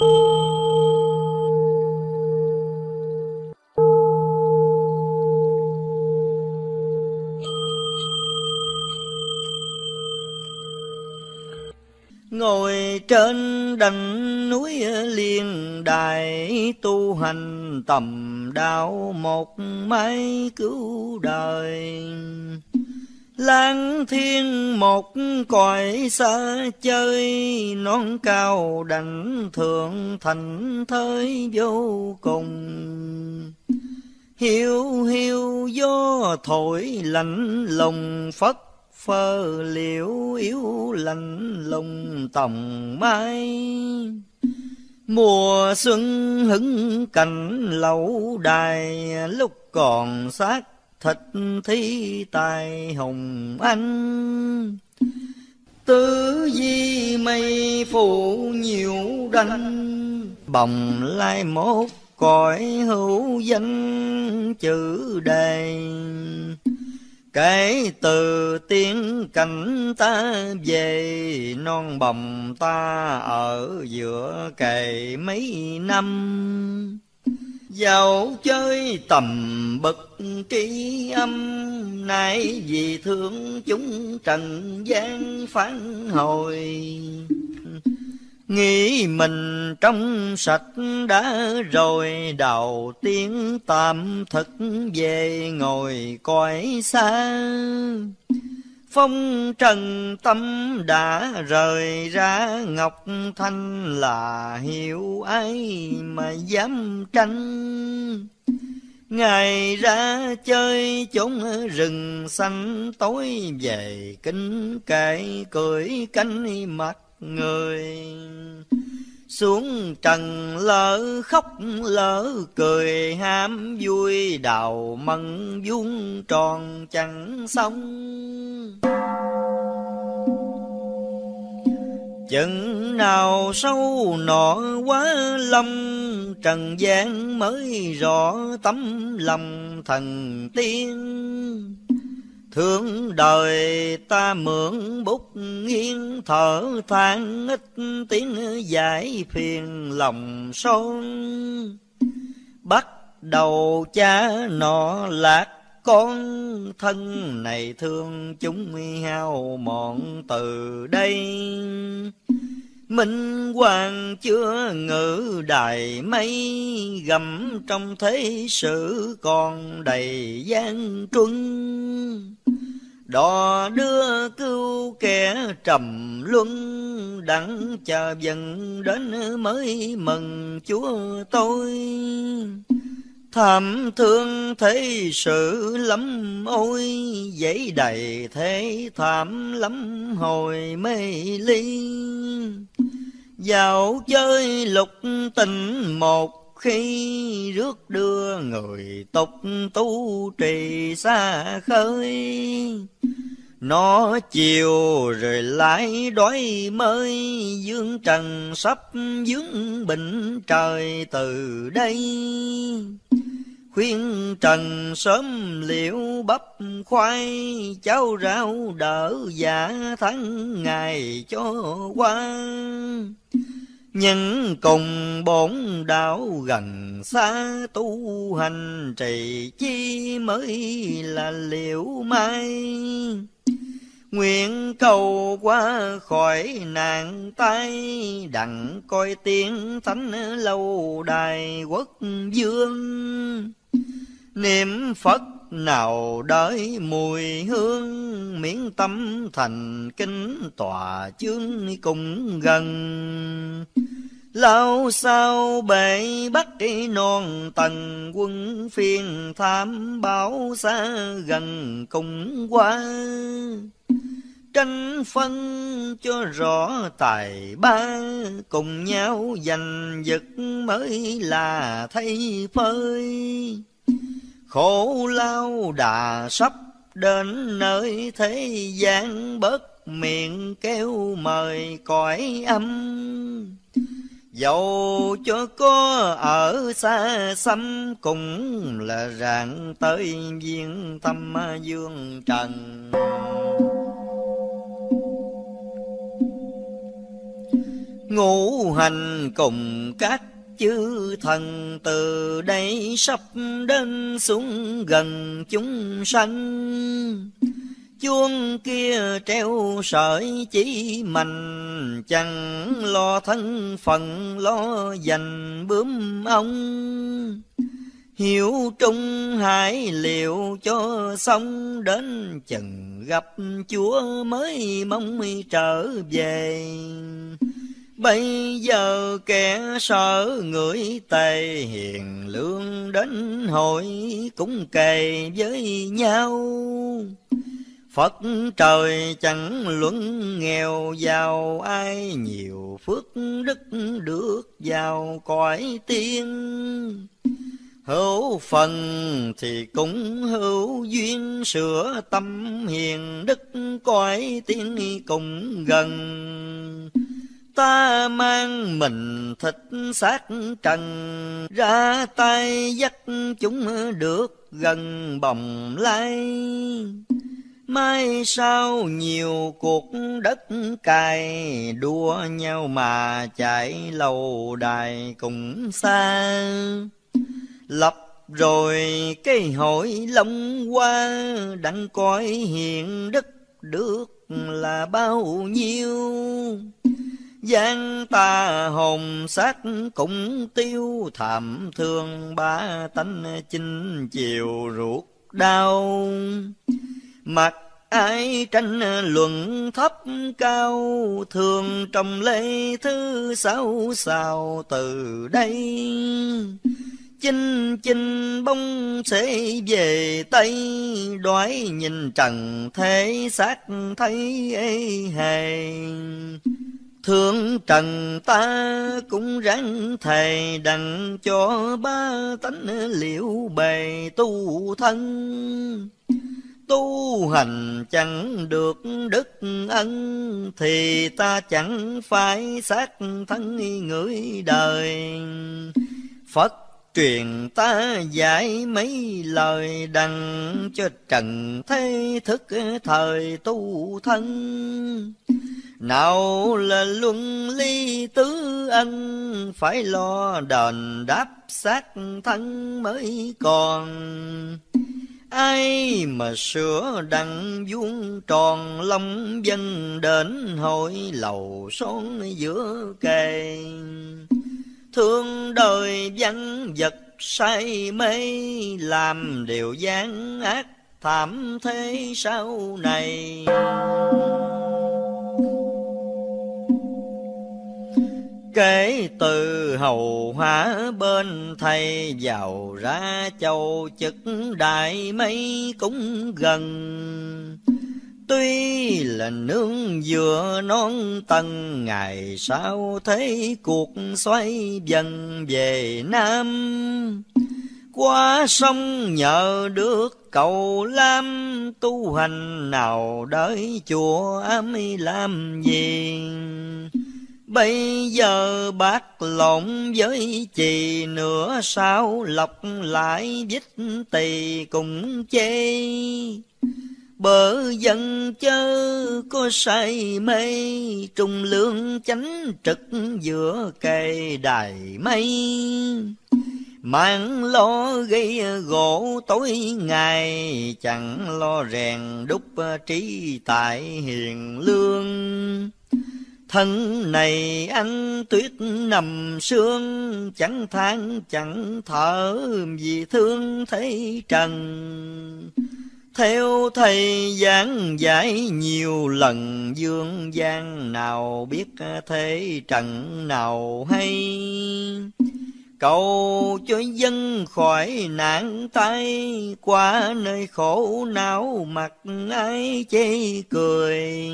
Ngồi trên đỉnh núi liên đài tu hành tầm đạo một mấy cứu đời. Lang thiên một cõi xa chơi, non cao đẳng thượng thành thới vô cùng. Hiu hiu gió thổi lạnh lùng phất phơ liễu yếu lạnh lùng tòng mai mùa xuân hứng cảnh lẩu đài lúc còn xác thịt thi tài hồng anh. Tứ di mây phủ nhiều đanh, bồng lai mốt cõi hữu danh chữ đề. Kể từ tiếng cảnh ta về, non bồng ta ở giữa kề mấy năm. Dạo chơi tầm bậc trí âm, Nay vì thương chúng trần gian phán hồi Nghĩ mình trong sạch đã rồi đầu tiên tạm thực về ngồi coi xa. Phong trần tâm đã rời ra, Ngọc Thanh là hiểu ai mà dám tranh. Ngày ra chơi chốn rừng xanh, tối về kính kệ cười cánh mặt người xuống trần lỡ khóc, lỡ cười, ham vui, đào mân vuông tròn chẳng xong. Chừng nào sâu nọ quá lâm, trần gian mới rõ tấm lòng thần tiên. Thương đời ta mượn bút nghiêng, thở than ít tiếng giải phiền lòng son. Bắt đầu cha nọ lạc con, thân này thương chúng hao mòn từ đây. Minh hoàng chưa ngự đài mây, gầm trong thế sự còn đầy gian truân. Đò đưa cứu kẻ trầm luân, Đặng chờ dần đến mới mừng chúa tôi. Thảm thương thế sự lắm, ôi giấy đầy thế thảm lắm, hồi mê ly. Dạo chơi lục tình một khi, rước đưa người tục tu trì xa khơi. Nó chiều rồi lại đói mới, dương trần sắp dướng bệnh trời từ đây khuyên trần sớm liệu bắp khoai cháo rau đỡ giả tháng ngày cho qua nhân cùng bổn đạo gần xa tu hành trì chi mới là liệu mai Nguyện cầu qua khỏi nạn tay, Đặng coi tiếng thánh lâu đài quốc dương. Niệm Phật nào đợi mùi hương, Miễn tâm thành kinh tòa chương cùng gần. lâu sau bể bắt non tầng quân phiên tham báo xa gần cùng qua tranh phân cho rõ tài ba, cùng nhau giành giật mới là thay phơi. Khổ lao đà sắp đến nơi thế gian bớt miệng kêu mời cõi âm. Dầu cho có ở xa xăm Cũng là rạng tới viên tâm dương trần. Ngũ hành cùng các chư thần từ đây sắp đến xuống gần chúng sanh. Chuông kia treo sợi chỉ mạnh chẳng lo thân phận, lo dành bướm ông. Hiểu trung hải liệu cho xong, đến chừng gặp chúa mới mong trở về. Bây giờ kẻ sợ người tề hiền, lương đến hội cũng kề với nhau. Phật trời chẳng luận nghèo, giàu ai nhiều phước đức được vào cõi tiên. Hữu phần thì cũng hữu duyên, sửa tâm hiền đức cõi tiên cùng gần ta mang mình thịt xác trần. Ra tay dắt chúng được gần bồng lai. Mai sau nhiều cuộc đất cày đua nhau mà chạy lâu đài cùng xa. Lập rồi cái hội long qua đặng coi hiện đất được là bao nhiêu? Gian ta hồn xác cũng tiêu, thảm thương ba tánh chinh chiều ruột đau. Mặt ai tranh luận thấp cao, thường trong lễ thứ sáu sao từ đây. Chinh chinh bông sẽ về tây, đoái nhìn trần thế xác thấy ê hề. Thương trần ta cũng ráng thầy đặng cho ba tánh liệu bề tu thân. Tu hành chẳng được đức ân, Thì ta chẳng phải xác thân người đời. Phật truyền ta dạy mấy lời đặng cho trần thế thức thời tu thân. Nào là luân ly tứ ân, Phải lo đền đáp xác thân mới còn. Ai mà sửa đặng vuông tròn lòng dân đến hội lầu son giữa kề. Thương đời văn vật say mê, làm điều gian ác thảm thế sau này. Kể từ hầu hóa bên thầy vào ra châu chức đại mấy cũng gần. Tuy là nương vừa non tầng ngày sau thấy cuộc xoay dần về Nam. Qua sông nhờ được cầu lam, tu hành nào đợi chùa ám làm gì. Bây giờ bác lộn với chì nữa sao lọc lại vít tỳ cùng chê. Bờ dân chớ có say mê, trung lương chánh trực giữa cây đài mây. Mang lo gây gỗ tối ngày, chẳng lo rèn đúc trí tại hiền lương. Thân này anh tuyết nằm sương, Chẳng than chẳng thở vì thương thấy trần. Theo thầy giảng giải nhiều lần dương gian nào biết thế trần nào hay. Cầu cho dân khỏi nạn tay, qua nơi khổ não mặt ai chê cười.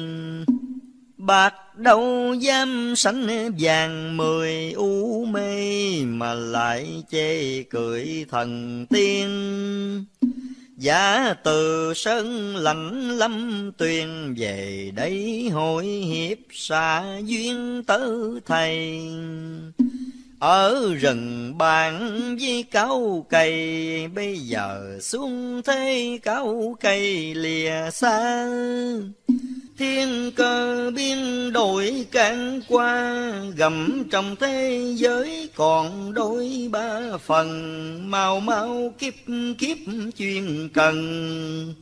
Bạc đâu dám sánh vàng mười u mê, Mà lại chê cười thần tiên. Giả từ sơn lạnh lâm tuyền về đây hội hiệp xa duyên tớ thầy. Ở rừng bàn với cao cây, bây giờ xuống thế cao cây lìa xa. Thiên cơ biên đổi cạn qua Gầm trong thế giới còn đôi ba phần Mau mau kiếp kiếp chuyên cần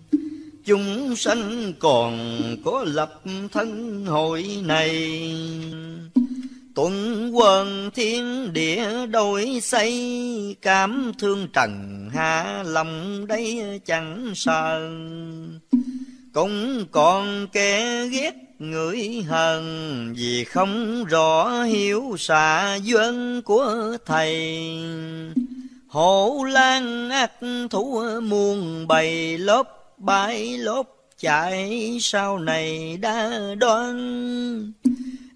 Chúng sanh còn có lập thân hội này Tuần quân thiên địa đổi xây Cảm thương trần hạ lòng đây chẳng sợ Cũng còn kẻ ghét người hờn, Vì không rõ hiểu xạ duyên của thầy. Hổ lan ác thủ muôn bầy, lốp bãi lốp chạy sau này đã đoan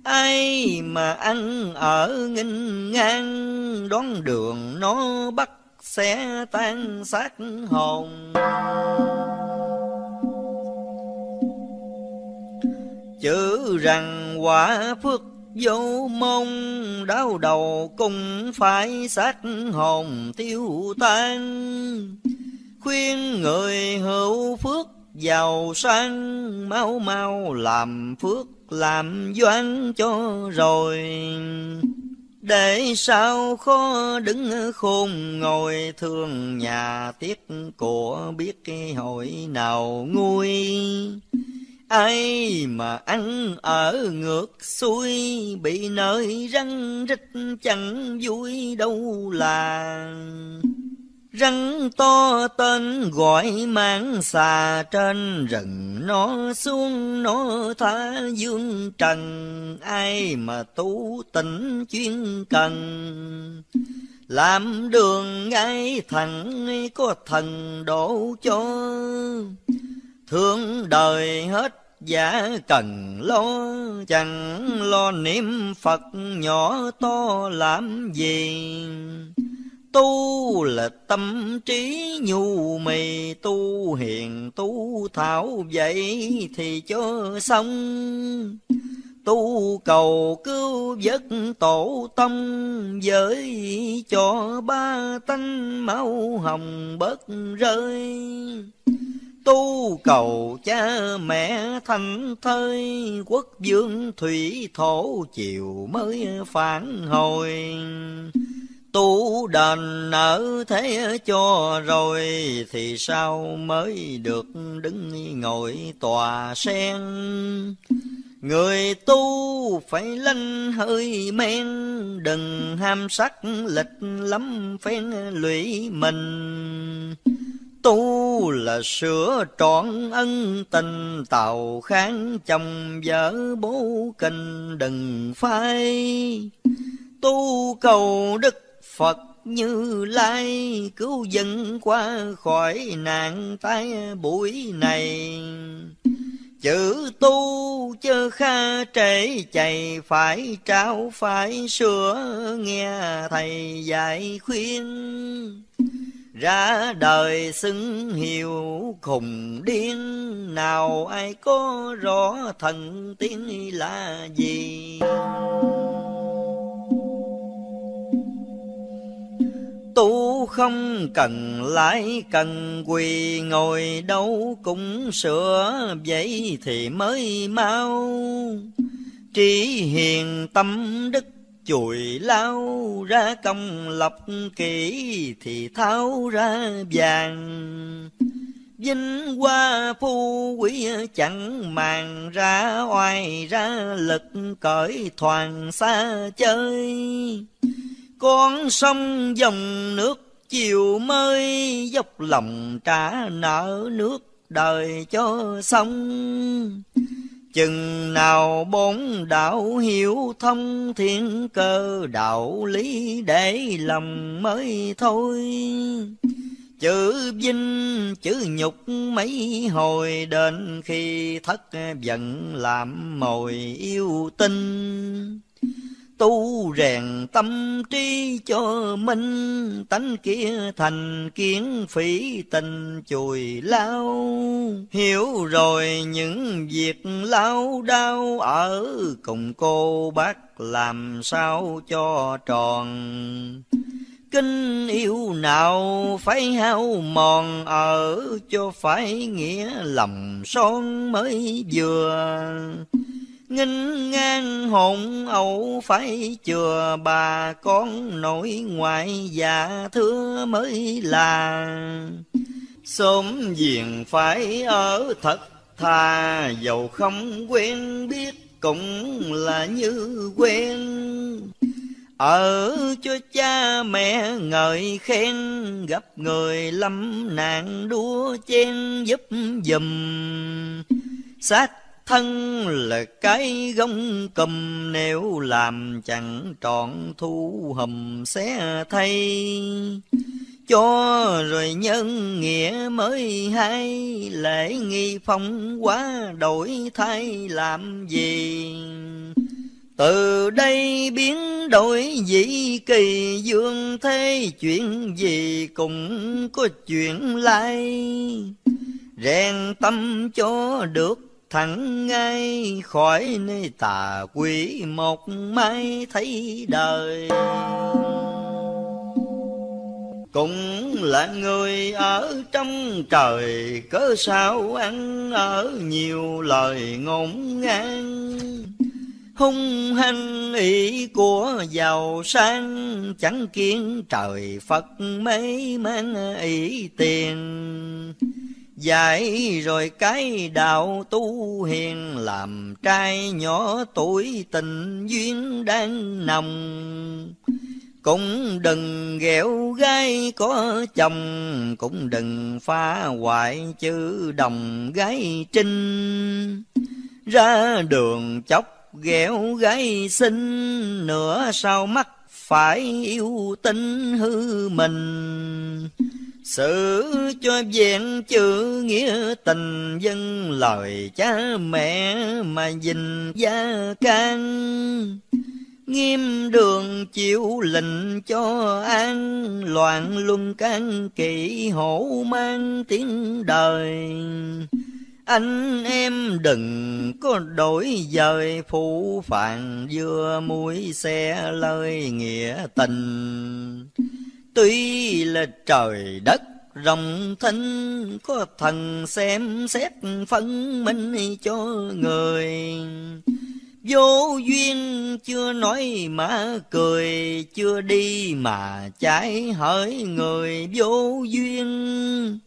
ai mà ăn ở nghinh ngang đón đường nó bắt sẽ tan xác hồn. Chữ rằng quả phước vô mông đau đầu cũng phải xác hồn tiêu tan. Khuyên người hữu phước giàu sang, mau mau, làm phước, làm doan cho rồi. Để sao khó đứng khôn ngồi, thương nhà tiếc của biết cái hội nào nguôi. Ai mà ăn ở ngược xuôi, bị nơi răng rít chẳng vui đâu là. Rắn to tên gọi mang xà trên, rừng nó xuống nó thả dương trần. Ai mà tu tỉnh chuyên cần, làm đường ngay thẳng có thần đổ cho. Thương đời hết giả cần lo, chẳng lo niệm phật nhỏ to làm gì. Tu là tâm trí nhu mì, tu hiền, tu thảo, vậy thì cho xong. Tu cầu cứu vớt tổ tông giới cho ba tánh máu hồng bớt rơi. Tu cầu cha mẹ thanh thơi, Quốc vương thủy thổ chiều mới phản hồi tu đền nợ thế cho rồi thì sao mới được đứng ngồi tòa sen? Người tu phải lanh hơi men, đừng ham sắc lịch lắm phen lụy mình. Tu là sửa trọn ân tình tàu kháng chồng vợ bố kinh đừng phai. Tu cầu đức Phật. Như lai cứu dân qua khỏi nạn tai buổi này. Chữ tu chớ kha trễ chạy, phải trao, phải sửa, nghe thầy dạy khuyên. Ra đời xứng hiệu khùng điên, nào ai có rõ thần tiên là gì? Tu không cần lại cần quỳ ngồi đâu cũng sửa vậy thì mới mau. Trí hiền tâm đức chùi lao ra công lập kỹ thì tháo ra vàng. Vinh hoa phu quý chẳng màng ra, oai ra lực cởi thoàn xa chơi con sông dòng nước, chiều mới dốc lòng trả nợ nước đời cho xong chừng nào bốn đạo hiểu thông thiên cơ, đạo lý để lòng mới thôi. Chữ vinh, chữ nhục mấy hồi đến khi thất giận làm mồi yêu tinh tu rèn tâm trí cho minh, tánh kia thành kiến phỉ tình chùi lao. Hiểu rồi những việc lao đau ở cùng cô bác làm sao cho tròn. Kinh yêu nào phải hao mòn, ở cho phải nghĩa lòng son mới vừa nghinh ngang hồn ẩu phải chừa bà con nội ngoại dạ già thưa mới là. Sớm diện phải ở thật thà dầu không quen biết cũng là như quen. Ở cho cha mẹ ngợi khen, gặp người lâm nạn đua chen giúp dùm sát thân là cái gông cầm, nếu làm chẳng trọn thu hầm xé thay. Cho rồi nhân nghĩa mới hay, lễ nghi phong quá đổi thay làm gì? Từ đây biến đổi dĩ kỳ, dương thế chuyện gì cũng có chuyện lai. Rèn tâm cho được thẳng ngay khỏi nơi tà quỷ một mai thấy đời. Cũng là người ở trong trời, cớ sao ăn ở nhiều lời ngôn ngang. Hung hăng ý của giàu sang, chẳng kiến trời phật mấy mang ý tiền. Dạy rồi cái đạo tu hiền, làm trai nhỏ tuổi tình duyên đang nồng. Cũng đừng ghẹo gái có chồng, Cũng đừng phá hoại chữ đồng gái trinh. Ra đường chóc ghẹo gái xinh, Nửa sau mắt phải yêu tinh hư mình sự cho vẹn chữ nghĩa tình dân lời cha mẹ mà dình gia can. Nghiêm đường chịu lệnh cho an, Loạn luân can kỵ hổ mang tiếng đời. Anh em đừng có đổi dời, phụ phàng vừa mũi xe lời nghĩa tình. Tuy là trời đất, rộng thinh, Có thần xem xét phân minh cho người. Vô duyên chưa nói mà cười, Chưa đi mà trái hỡi người. Vô duyên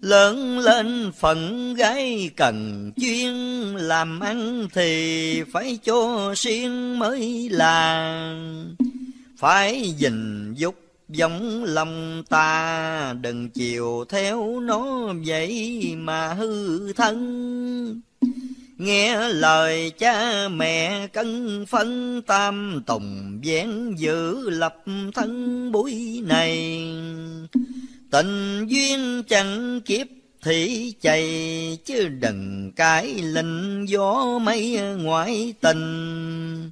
Lớn lên phận gái cần chuyên, Làm ăn thì phải cho siêng mới là. Phải gìn dục giống lòng ta, Đừng chiều theo nó vậy mà hư thân. Nghe lời cha mẹ cân phân tam tùng, vén giữ lập thân buổi này. Tình duyên chẳng kiếp thì chạy Chứ đừng cái linh gió mây ngoại tình.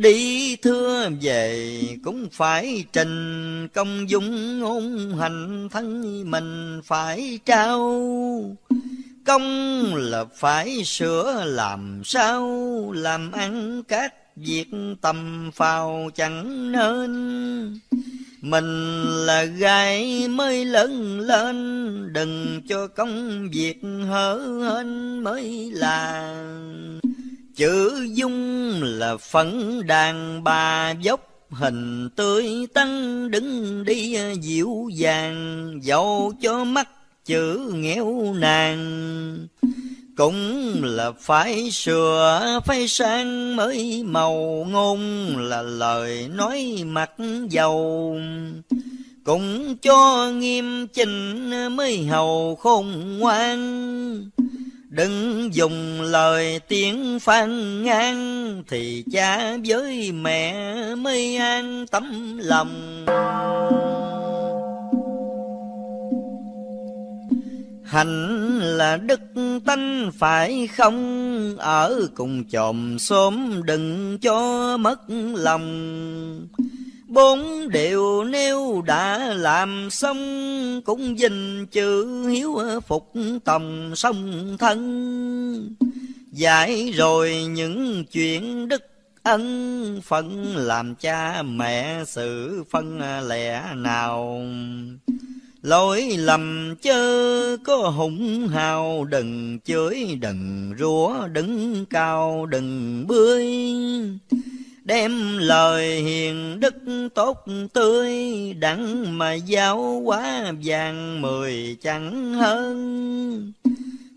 Đi thưa về cũng phải trình công dung ngôn hành thân mình phải trao. Công là phải sửa làm sao, làm ăn các việc tầm phào chẳng nên. Mình là gái mới lớn lên, đừng cho công việc hở hên mới là chữ dung là phấn đàn bà dốc, hình tươi tân đứng đi dịu dàng dẫu cho mắt chữ nghèo nàng. Cũng là phải sửa, phải sang mới màu ngôn, là lời nói mặt dầu. Cũng cho nghiêm chỉnh mới hầu khôn ngoan. Đừng dùng lời tiếng phan ngang Thì cha với mẹ mới an tâm lòng. Hạnh là đức tánh phải không? Ở cùng chòm xóm đừng cho mất lòng. Bốn điều nếu đã làm xong Cũng dình chữ hiếu phục tòng sông thân. Giải rồi những chuyện đức ân, phận làm cha mẹ sự phân lẻ nào. Lỗi lầm chớ có hùng hào, đừng chửi đừng rủa, đứng cao đừng bươi đem lời hiền đức tốt tươi đặng mà giáo hóa vàng mười chẳng hơn.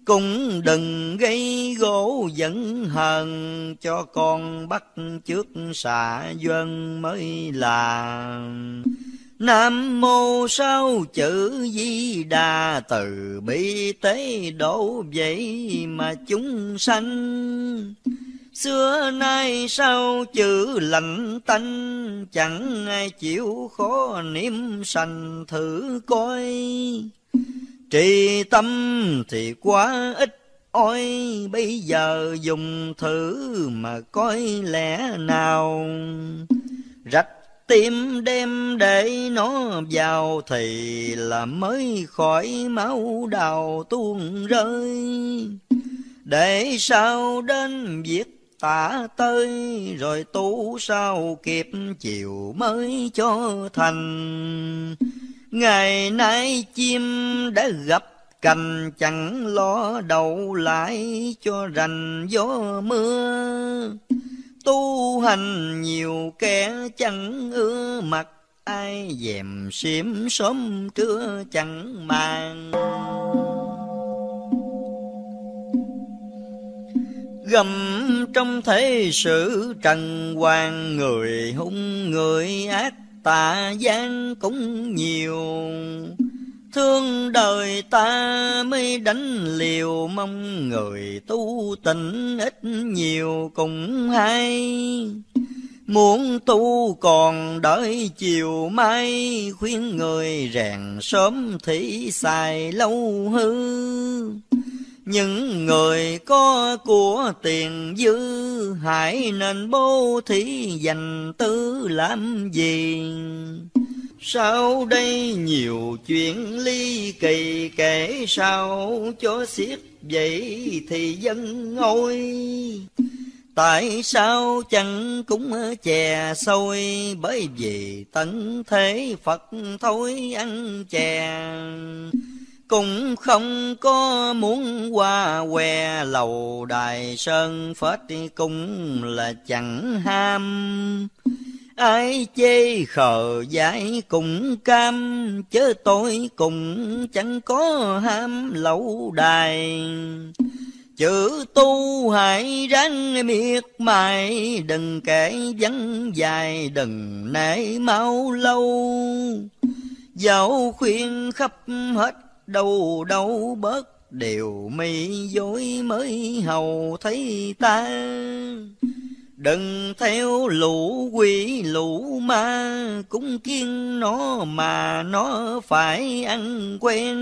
Cũng đừng gây gỗ giận hờn cho con bắt trước xạ dân mới là Nam mô sao chữ di đà từ, bi tế độ vậy mà chúng sanh. Xưa nay sao chữ lạnh tanh, Chẳng ai chịu khó niệm sành thử coi. Trì tâm thì quá ít, ôi, Bây giờ dùng thử mà coi lẽ nào. Rạch tim đem để nó vào thì là mới khỏi máu đào tuôn rơi. Để sao đến việc tả tới rồi tu sao kịp chiều mới cho thành. Ngày nay chim đã gặp cành, chẳng lo đậu lại cho rành gió mưa. Tu hành nhiều kẻ chẳng ưa mặt, ai dèm xiêm sớm trưa chẳng màng. Gầm trong thế sự trần hoàng, người hung, người ác, tà gian cũng nhiều. Thương đời ta mới đánh liều, Mong người tu tịnh ít nhiều cũng hay. Muốn tu còn đợi chiều mai, Khuyên người rèn sớm thì xài lâu hư những người có của tiền dư, hãy nên bố thí dành tư làm gì? Sau đây nhiều chuyện ly kỳ, kể sao cho xiết vậy thì dân ngôi Tại sao chẳng cũng chè sôi Bởi vì tận thế Phật thôi ăn chè cũng không có muốn qua que lầu đài sơn phết cũng là chẳng ham. Ai chê khờ dại cũng cam, chớ tôi cũng chẳng có ham lậu đài. Chữ tu hãy ráng miệt mài, đừng kể vắng dài, đừng nể mau lâu. Dẫu khuyên khắp hết đâu đâu bớt đều mi dối mới hầu thấy ta. Đừng theo lũ quỷ, lũ ma, Cũng kiên nó mà nó phải ăn quen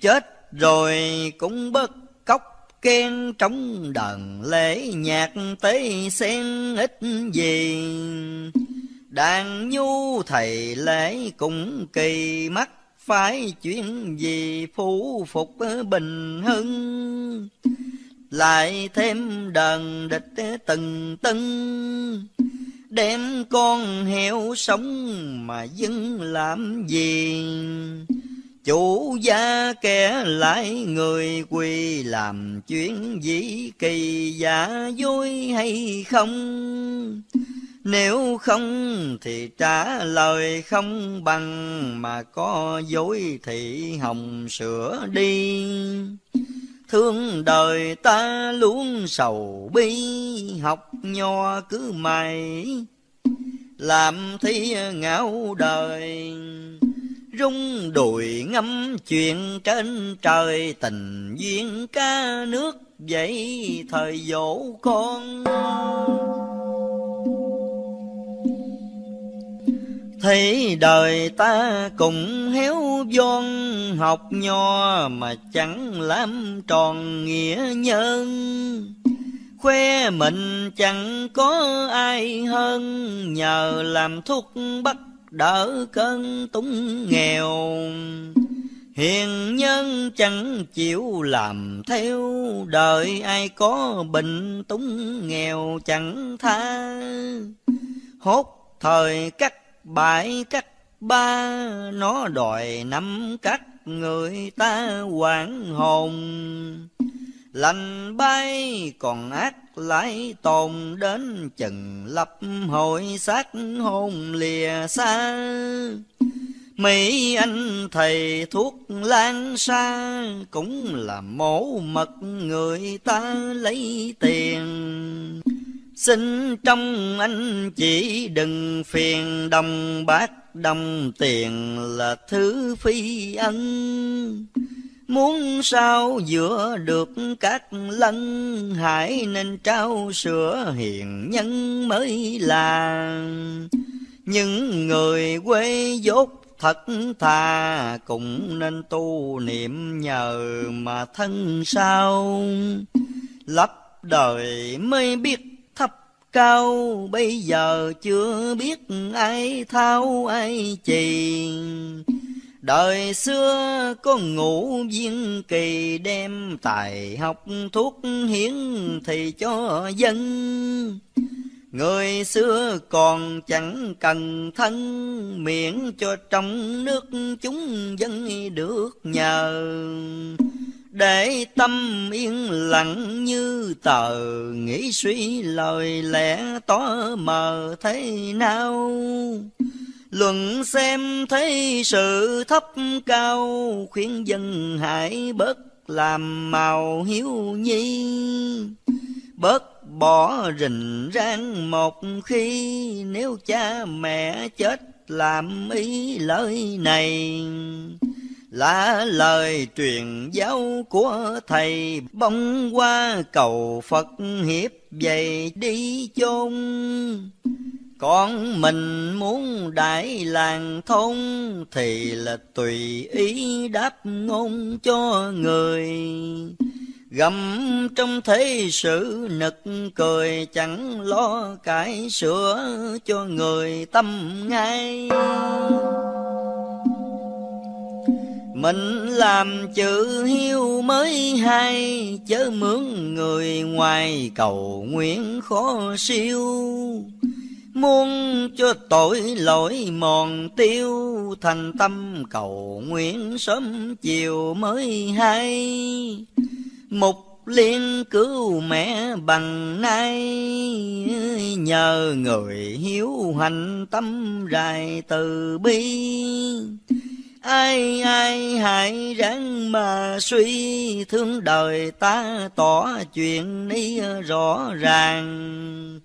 Chết rồi cũng bất cóc khen Trong đần lễ nhạc tế sen ít gì. Đàn nhu thầy lễ cũng kỳ mắt phải chuyện gì phủ phục bình hưng. Lại thêm đần địch từng tưng đem con heo sống mà dưng làm gì? Chủ gia kẻ lại người quỳ làm chuyện gì kỳ, giả dối hay không? Nếu không thì trả lời không bằng Mà có dối thì hồng sửa đi. Thương đời ta luôn sầu bi, Học nho cứ mày Làm thi ngạo đời. Rung đùi ngâm chuyện trên trời, Tình duyên ca nước vậy thời dỗ con. Thấy đời ta cùng héo von học nho mà chẳng làm tròn nghĩa nhân. Khoe mình chẳng có ai hơn nhờ làm thuốc bắt đỡ cơn túng nghèo. Hiền nhân chẳng chịu làm theo, Đời ai có bệnh túng nghèo chẳng tha. Hốt thời cắt bãi cách ba, Nó đòi năm cắt người ta hoảng hồn. Lành bay còn ác lại tồn đến chừng lập hội xác hồn lìa xa. mỹ anh thầy thuốc lan xa cũng là mổ mật người ta lấy tiền. Xin trong anh chỉ đừng phiền đồng bạc đồng tiền là thứ phi ân. Muốn sao giữa được các lân, Hãy nên trao sửa hiền nhân mới là Những người quê dốt thật thà, Cũng nên tu niệm nhờ mà thân sao Lấp đời mới biết cao Bây giờ chưa biết ai thao ai trì Đời xưa có ngũ viên kỳ, đem tài học thuốc hiến thì cho dân. Người xưa còn chẳng cần thân, miễn cho trong nước chúng dân được nhờ. Để tâm yên lặng như tờ, nghĩ suy lời lẽ tỏ mờ thế nào. Luận xem thấy sự thấp cao, khuyên dân hãy bớt làm màu hiếu nhi. Bớt bỏ rình rang một khi, nếu cha mẹ chết làm ý lời này. Là lời truyền giáo của thầy, bông qua cầu Phật hiệp dày đi chôn. Con mình muốn đại làng thôn Thì là tùy ý đáp ngôn cho người. Gầm trong thế sự nực cười, Chẳng lo cải sửa cho người tâm ngay mình làm chữ hiếu mới hay Chớ mướn người ngoài cầu nguyện khó siêu Muốn cho tội lỗi mòn tiêu, Thành tâm cầu nguyện sớm chiều mới hay. Mục liên cứu mẹ bằng nay, Nhờ người hiếu hành tâm rài từ bi. Ai ai hãy ráng mà suy, Thương đời ta tỏ chuyện ni rõ ràng.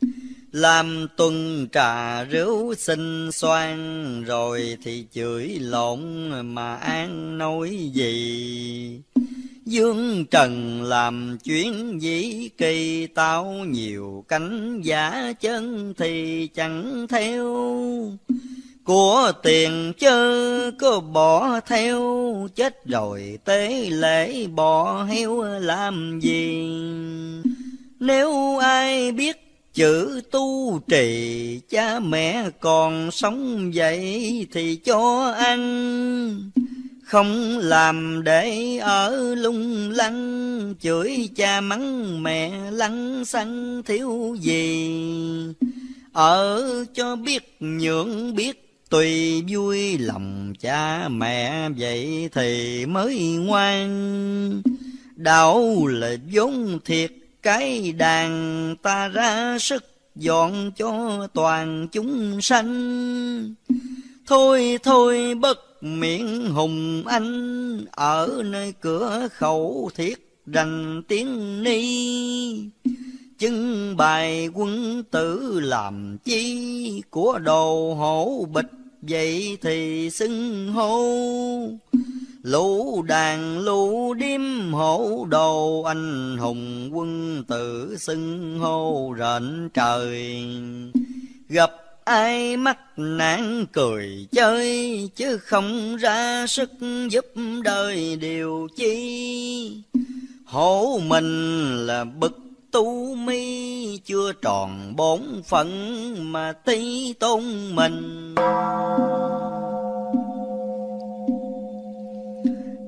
Làm tuần trà rượu xin xoan rồi thì chửi lộn mà an nói gì? Dương trần làm chuyến dĩ kỳ tao nhiều cánh giả chân thì chẳng theo của tiền chớ có bỏ theo, chết rồi tế lễ bỏ heo làm gì? Nếu ai biết Chữ tu trì, cha mẹ còn sống vậy thì cho ăn. Không làm để ở lung lăng, Chửi cha mắng mẹ lăng xăng thiếu gì? Ở cho biết nhượng biết tùy vui lòng cha mẹ vậy thì mới ngoan. Đạo là vốn thiệt, cái đàn ta ra sức dọn cho toàn chúng sanh. Thôi thôi, bất miệng hùng anh, ở nơi cửa khẩu thiết rành tiếng ni chứng bài quân tử làm chi của đồ hổ bịch vậy thì xưng hô Lũ đàn lũ đêm hổ đồ anh hùng quân tử xưng hô rện trời. Gặp ai mắc nạn cười chơi chứ không ra sức giúp đời điều chi. Hổ mình là bực tu mi chưa tròn bổn phận mà tí tôn mình.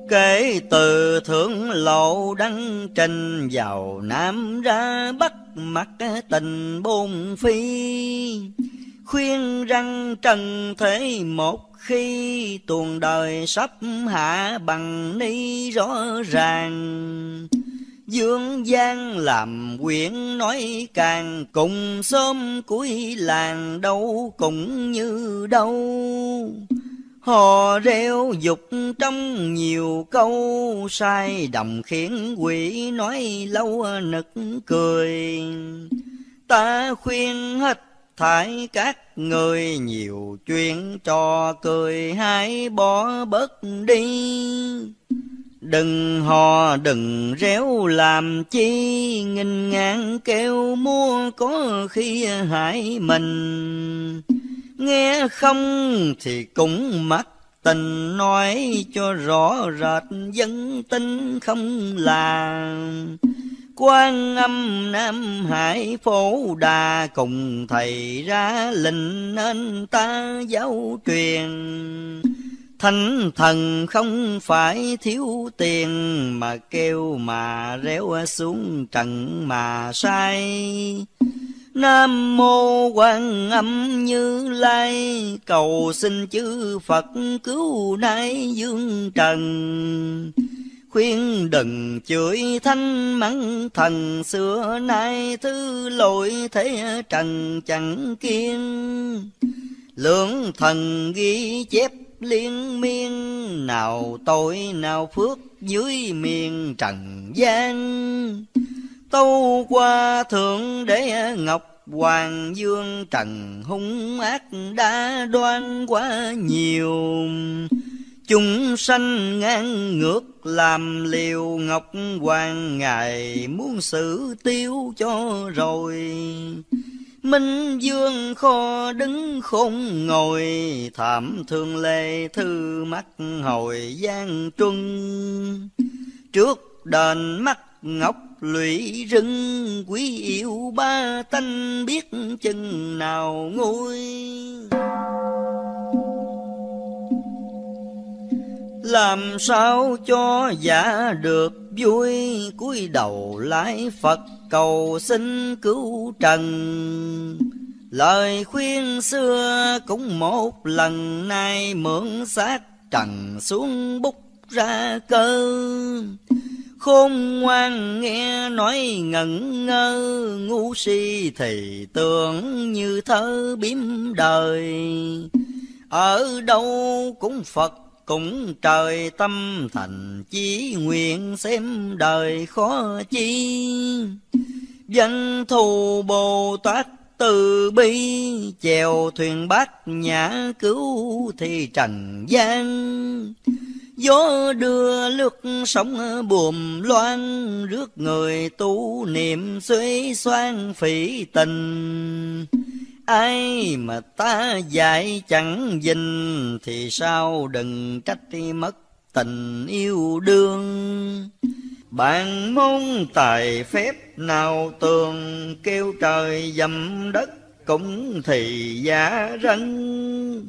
Kể từ thượng lộ đăng trình vào Nam ra Bắc mặt tình bôn phi. Khuyên răng trần thế một khi tuồng đời sắp hạ bằng ni rõ ràng. Dương gian làm quyển nói càng, cùng xóm cuối làng đâu cũng như đâu họ reo dục trong nhiều câu, sai đồng khiến quỷ nói lâu nực cười. Ta khuyên hết thải các người, nhiều chuyện trò cười, hãy bỏ bớt đi. Đừng hò đừng réo làm chi, nghìn ngàn kêu mua có khi hại mình. Nghe không thì cũng mắt tình nói cho rõ rệt dân tin không làm quan âm nam hải phổ đà cùng thầy ra lệnh nên ta giáo truyền Thánh thần không phải thiếu tiền mà kêu mà réo xuống trần mà sai Nam mô quan âm như lai, cầu xin chư Phật cứu nay dương trần. Khuyên đừng chửi thanh mắng thần, xưa nay thứ lỗi thế trần chẳng kiên. Lưỡng thần ghi chép liên miên, nào tội, nào phước dưới miền trần gian. Tâu qua thượng đế ngọc hoàng dương, trần hung ác đã đoan quá nhiều. Chúng sanh ngang ngược làm liều ngọc hoàng, ngài muốn xử tiêu cho rồi. Minh dương kho đứng khôn ngồi, Thảm thương lê thư mắt hồi gian truân. Trước đền mắt ngọc lụy rừng, Quý yêu ba tanh biết chừng nào nguôi. Làm sao cho giả được vui, cúi đầu lái Phật cầu xin cứu trần. Lời khuyên xưa cũng một lần, nay mượn xác trần xuống bút ra cơ. Khôn ngoan nghe nói ngẩn ngơ, ngu si thì tưởng như thơ biếm đời. Ở đâu cũng phật cũng trời tâm thành chí nguyện xem đời khó chi. Dân thù Bồ Tát từ bi, chèo thuyền bát nhã cứu thì trần gian. Gió đưa lướt sóng buồm loan, rước người tu niệm suy xoan phỉ tình ai mà ta dạy chẳng dình thì sao đừng trách mất tình yêu đương. Bạn môn tài phép nào tường kêu trời dầm đất cũng thì giả răng.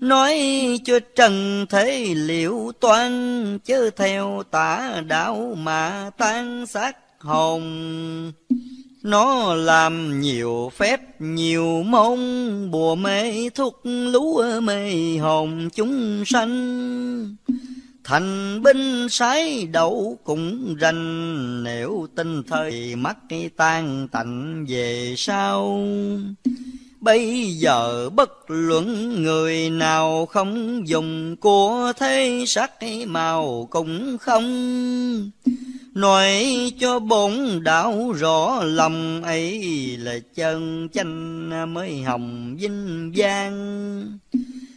Nói cho trần thế liệu toan, chớ theo tả đạo mà tan xác hồn nó làm nhiều phép nhiều môn bùa mê thuốc lúa mê hồn chúng sanh Thành binh sái đậu cũng rành, Nếu tinh thời mắt tan tạnh về sau. Bây giờ bất luận người nào không dùng của thế sắc màu cũng không. Nói cho bổn đạo rõ lòng ấy là chân chanh mới hồng vinh vang.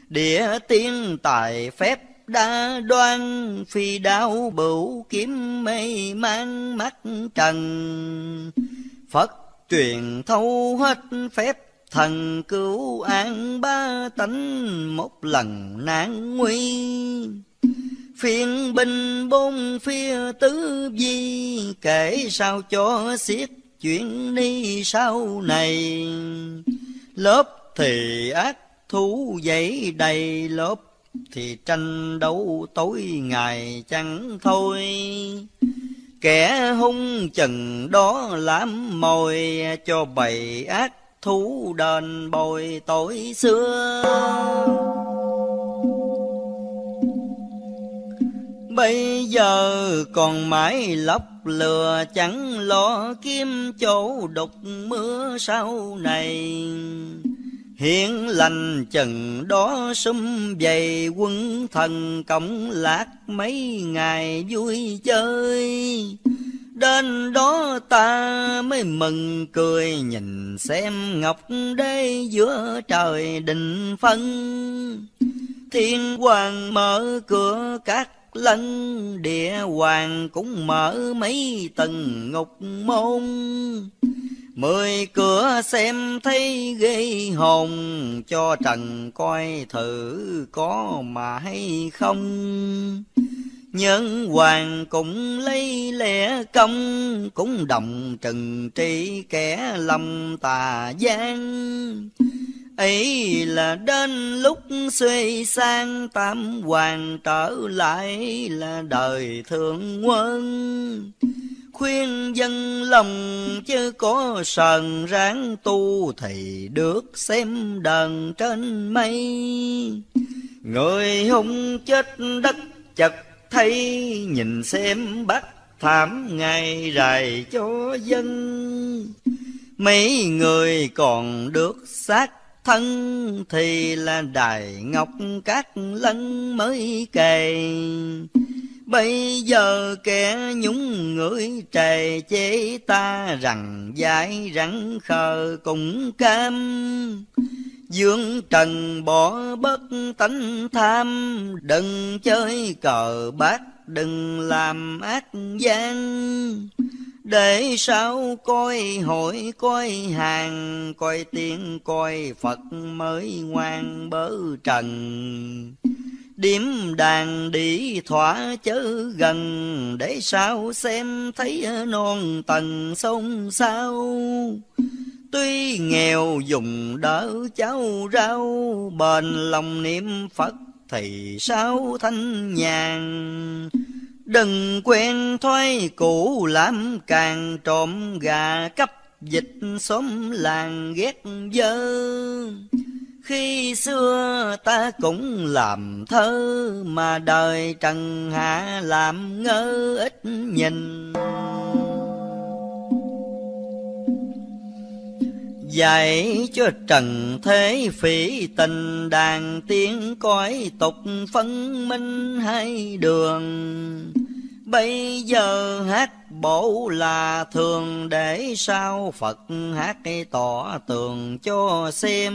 Địa tiên tài phép đa đoan, phi đao bửu kiếm mây mang mắt trần phật truyền thâu hết phép thần cứu an ba tánh một lần nạn nguy Phiền binh bốn phía tứ di, kể sao cho xiết chuyện đi sau này. Lớp thì ác thú dậy đầy, lớp thì tranh đấu tối ngày chẳng thôi. Kẻ hung chừng đó làm mồi, cho bầy ác thú đền bồi tối xưa. Bây giờ còn mãi lóc lừa chẳng lo kiếm chỗ đục mưa sau này. Hiện lành chừng đó sum dày quân thần cộng lạc mấy ngày vui chơi. Đến đó ta mới mừng cười, nhìn xem ngọc đế giữa trời định phân. Thiên hoàng mở cửa các lân địa hoàng cũng mở mấy tầng ngục môn. Mười cửa xem thấy ghê hồn, Cho trần coi thử có mà hay không. Nhân hoàng cũng lấy lẽ công, Cũng đồng trừng trị kẻ lâm tà gian ấy là đến lúc suy sang, tam hoàng trở lại là đời thượng quân. Khuyên dân lòng chứ có sờn ráng tu, thì được xem đần trên mây. Người hung chết đất chật thấy, nhìn xem bắt thảm ngày rày cho dân. Mấy người còn được xác thân thì là đài ngọc các lân mới kề. Bây giờ kẻ nhúng người trề chế ta rằng dại rắn khờ cũng cam. Dương trần bỏ bất tánh tham, Đừng chơi cờ bát Đừng làm ác gian để sao coi hội, coi hàng, coi tiếng, coi phật mới ngoan bớ trần. Điểm đàn đi thỏa chớ gần, để sao xem thấy non tầng sông sao. Tuy nghèo dùng đỡ cháu rau, bền lòng niệm phật thì sao thanh nhàn. Đừng quen thói cũ làm càng trộm gà cấp dịch xóm làng ghét dơ. Khi xưa ta cũng làm thơ, mà đời trần hạ làm ngơ ít nhìn. Dạy cho trần thế phỉ tình đàn tiếng cõi tục phân minh hai đường. Bây giờ hát bộ là thường để sao Phật hát tỏ tường cho xem.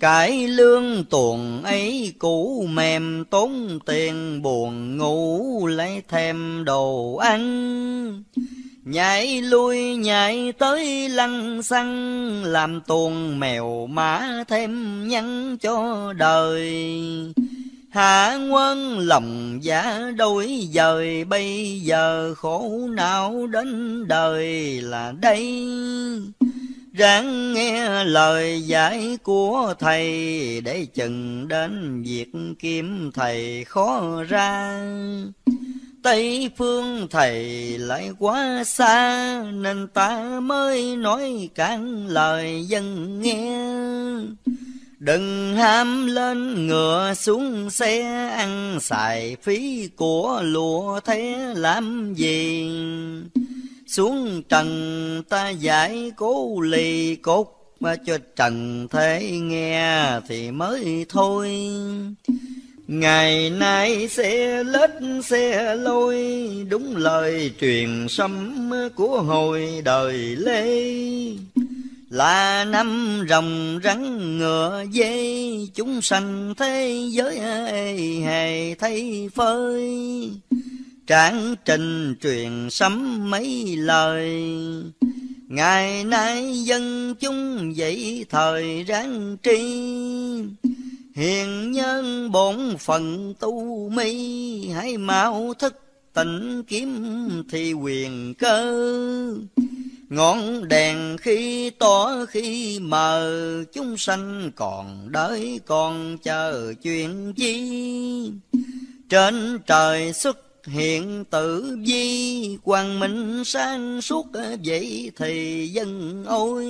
Cải lương tuồng ấy cũ mềm tốn tiền, buồn ngủ lấy thêm đồ ăn. Nhảy lui, nhảy tới lăng xăng, Làm tuồng mèo mã thêm nhắn cho đời. Hạ quân lòng giá đôi dời bây giờ khổ não đến đời là đây. Ráng nghe lời giải của thầy, Để chừng đến việc kiếm thầy khó ra. Tây phương thầy lại quá xa, Nên ta mới nói cản lời dân nghe. Đừng ham lên ngựa xuống xe, ăn xài phí của lụa thế làm gì? Xuống trần ta giải cố lì cốt mà cho trần thế nghe thì mới thôi. Ngày nay xe lết xe lôi, Đúng lời truyền sấm của hồi đời Lê. Là năm rồng rắn ngựa dê, chúng sanh thế giới hề thấy phơi. Tráng trình truyền sấm mấy lời, Ngày nay dân chúng dậy thời ráng tri. Hiền nhân bổn phận tu mi Hãy mau thức tỉnh kiếm thì quyền cơ Ngọn đèn khi tỏ khi mờ, chúng sanh còn đợi còn chờ chuyện chi. Trên trời xuất hiện tử vi, quang minh sáng suốt vậy thì dân ôi.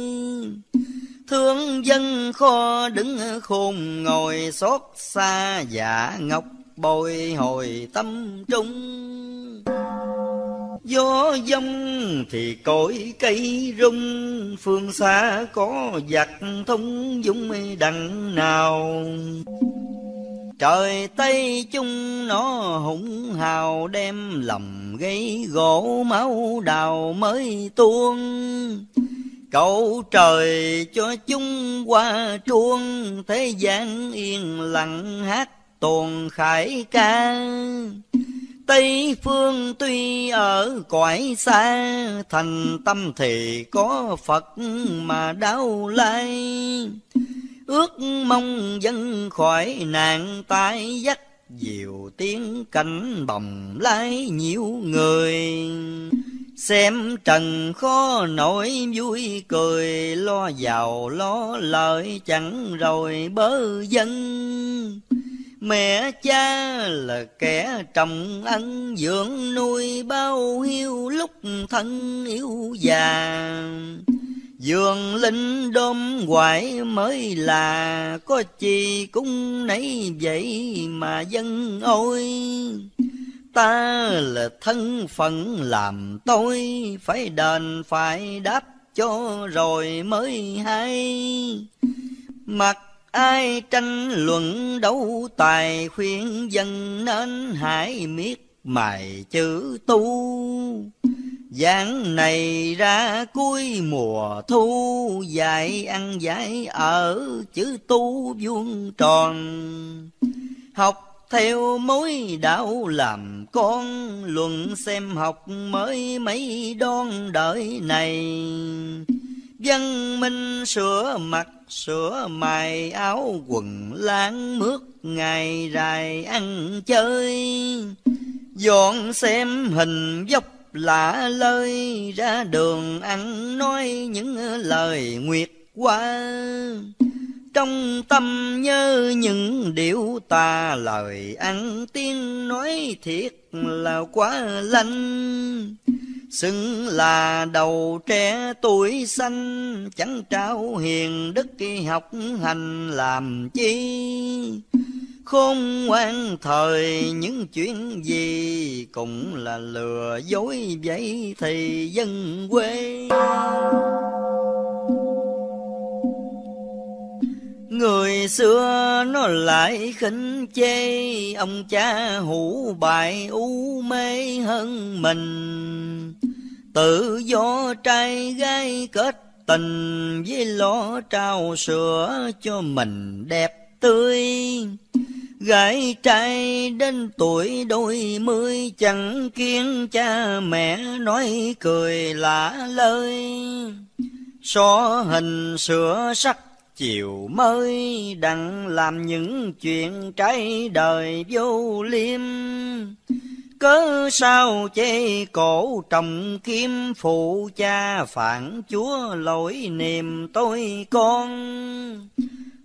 Thương dân kho đứng khôn ngồi xót xa giả ngọc bồi hồi tâm trung Gió giông thì cội cây rung, Phương xa có giặc thông dũng đằng nào. Trời Tây chung nó hùng hào đem lòng gây gỗ máu đào mới tuôn. Cầu trời cho chúng qua chuông, thế gian yên lặng hát tuồng khải ca. Tây phương tuy ở cõi xa, thành tâm thì có Phật mà đau lai. Ước mong dân khỏi nạn tai dắt, Diệu tiếng cánh bồng lái nhiều người. Xem trần khó nổi vui cười, Lo giàu lo lợi chẳng rồi bớ dân. Mẹ cha là kẻ trồng ân dưỡng nuôi bao hiu lúc thân yếu già. Dường linh đôm hoài mới là có chi cũng nấy vậy mà dân ôi. Ta là thân phận làm tôi phải đền phải đáp cho rồi mới hay. Mặc Ai tranh luận đấu tài khuyên dân nên hãy miết mài chữ tu. Giảng này ra cuối mùa thu, dạy ăn dạy ở chữ tu vuông tròn. Học theo mối đạo làm con, luận xem học mới mấy đón đợi này. Văn minh sửa mặt sửa mài áo quần láng mướt ngày dài ăn chơi dọn xem hình dốc lạ lơi ra đường ăn nói những lời nguyệt qua. Trong tâm nhớ những điệu tà lời ăn tiếng nói thiệt là quá lanh. Xưng là đầu trẻ tuổi xanh, chẳng trao hiền đức học hành làm chi khôn ngoan thời, những chuyện gì cũng là lừa dối vậy thì dân quê. Người xưa nó lại khinh chê Ông cha hủ bại u mê hơn mình. Tự do trai gái kết tình Với lo trao sữa cho mình đẹp tươi, Gái trai đến tuổi đôi mươi Chẳng kiên cha mẹ nói cười lạ lời So hình sửa sắc chiều mới đặng làm những chuyện trái đời vô liêm. Cớ sao chê cổ trọng kim phụ cha phản chúa lỗi niềm tôi con?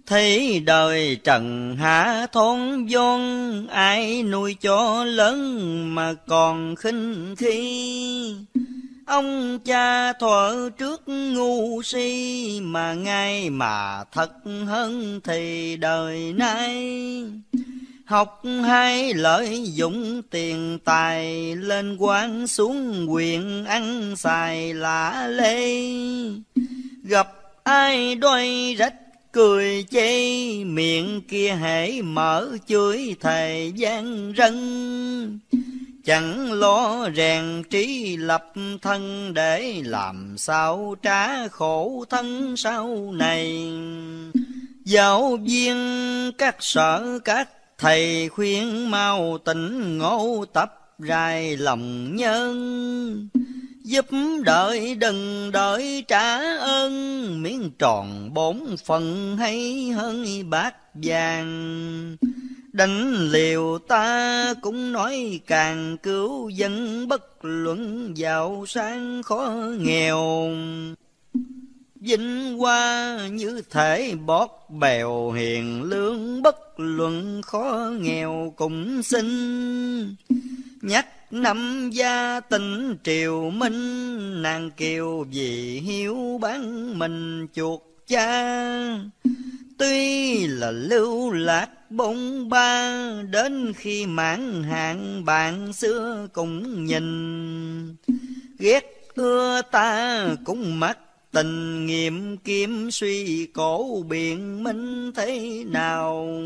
Thấy đời trần hạ thôn vôn, ai nuôi cho lớn mà còn khinh khi? Ông cha thuở trước ngu si mà ngay mà thật hơn thì đời nay. Học hay lợi dụng tiền tài lên quan xuống quyền ăn xài lạ lê. Gặp ai đôi rách cười chê miệng kia hãy mở chửi thầy gian rân Chẳng lo rèn trí lập thân để làm sao trả khổ thân sau này. Giáo viên, các sở, các thầy khuyên mau tỉnh ngộ, tập rài lòng nhân. Giúp đợi đừng đợi trả ơn, miếng tròn bốn phần hay hơn bát vàng. Đánh liều ta cũng nói càng cứu dân bất luận giàu sang khó nghèo. Vinh hoa như thể bót bèo hiền lương bất luận khó nghèo cũng xin nhắc năm gia tình triều minh, nàng kiều vì hiếu bán mình chuột cha. Tuy là lưu lạc bông ba, đến khi mãn hạn bạn xưa cũng nhìn. Ghét ưa ta cũng mắt tình nghiệm kiếm suy cổ biện minh thế nào?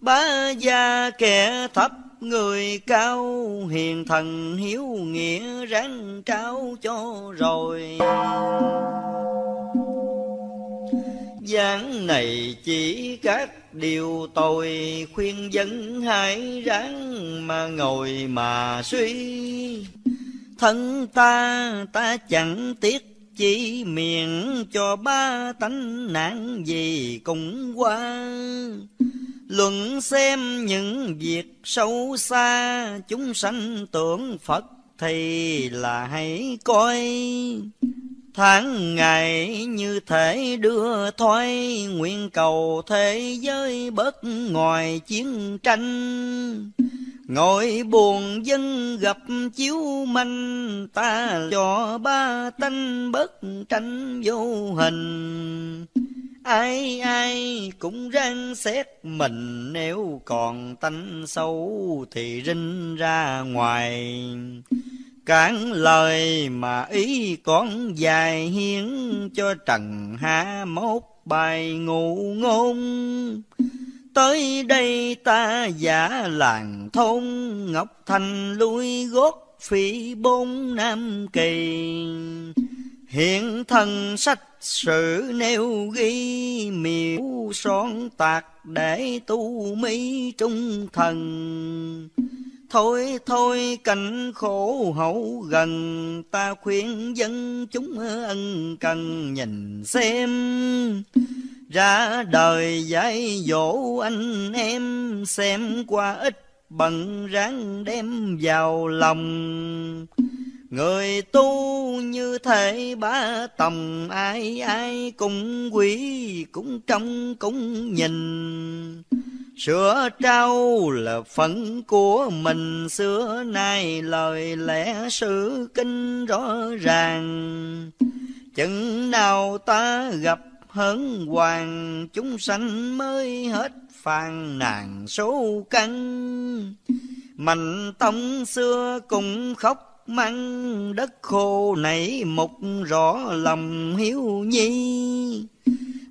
Bá gia kẻ thấp người cao hiền thần hiếu nghĩa ráng trao cho rồi. Giảng này chỉ các điều tội khuyên dân hãy ráng mà ngồi mà suy. Thân ta ta chẳng tiếc chỉ miệng cho ba tánh nạn gì cũng qua luận xem những việc sâu xa chúng sanh tưởng phật thì là hãy coi tháng ngày như thể đưa thoái nguyện cầu thế giới bớt ngoài chiến tranh Ngồi buồn dân gặp chiếu manh, Ta cho ba tanh bất tranh vô hình. Ai ai cũng răng xét mình, Nếu còn tánh xấu thì rinh ra ngoài. Cản lời mà ý con dài hiến, Cho trần hạ mốt bài ngụ ngôn. Tới đây ta giả làng thôn Ngọc Thành lui gót phi bốn Nam Kỳ Hiện thân sách sử nêu ghi miêu son tạc để tu mỹ trung thần. Thôi thôi, cảnh khổ hậu gần, Ta khuyên dân chúng ân cần nhìn xem. Ra đời dạy dỗ anh em, xem qua ít bận ráng đem vào lòng. Người tu như thể ba tầm ai ai cũng quý, cũng trông, cũng nhìn. Sửa trâu là phận của mình, xưa nay lời lẽ sự kinh rõ ràng. Chừng nào ta gặp hớn hoàng, chúng sanh mới hết phàn nàn số căn mạnh tông xưa cũng khóc măng đất khô nảy mục rõ lòng hiếu nhi.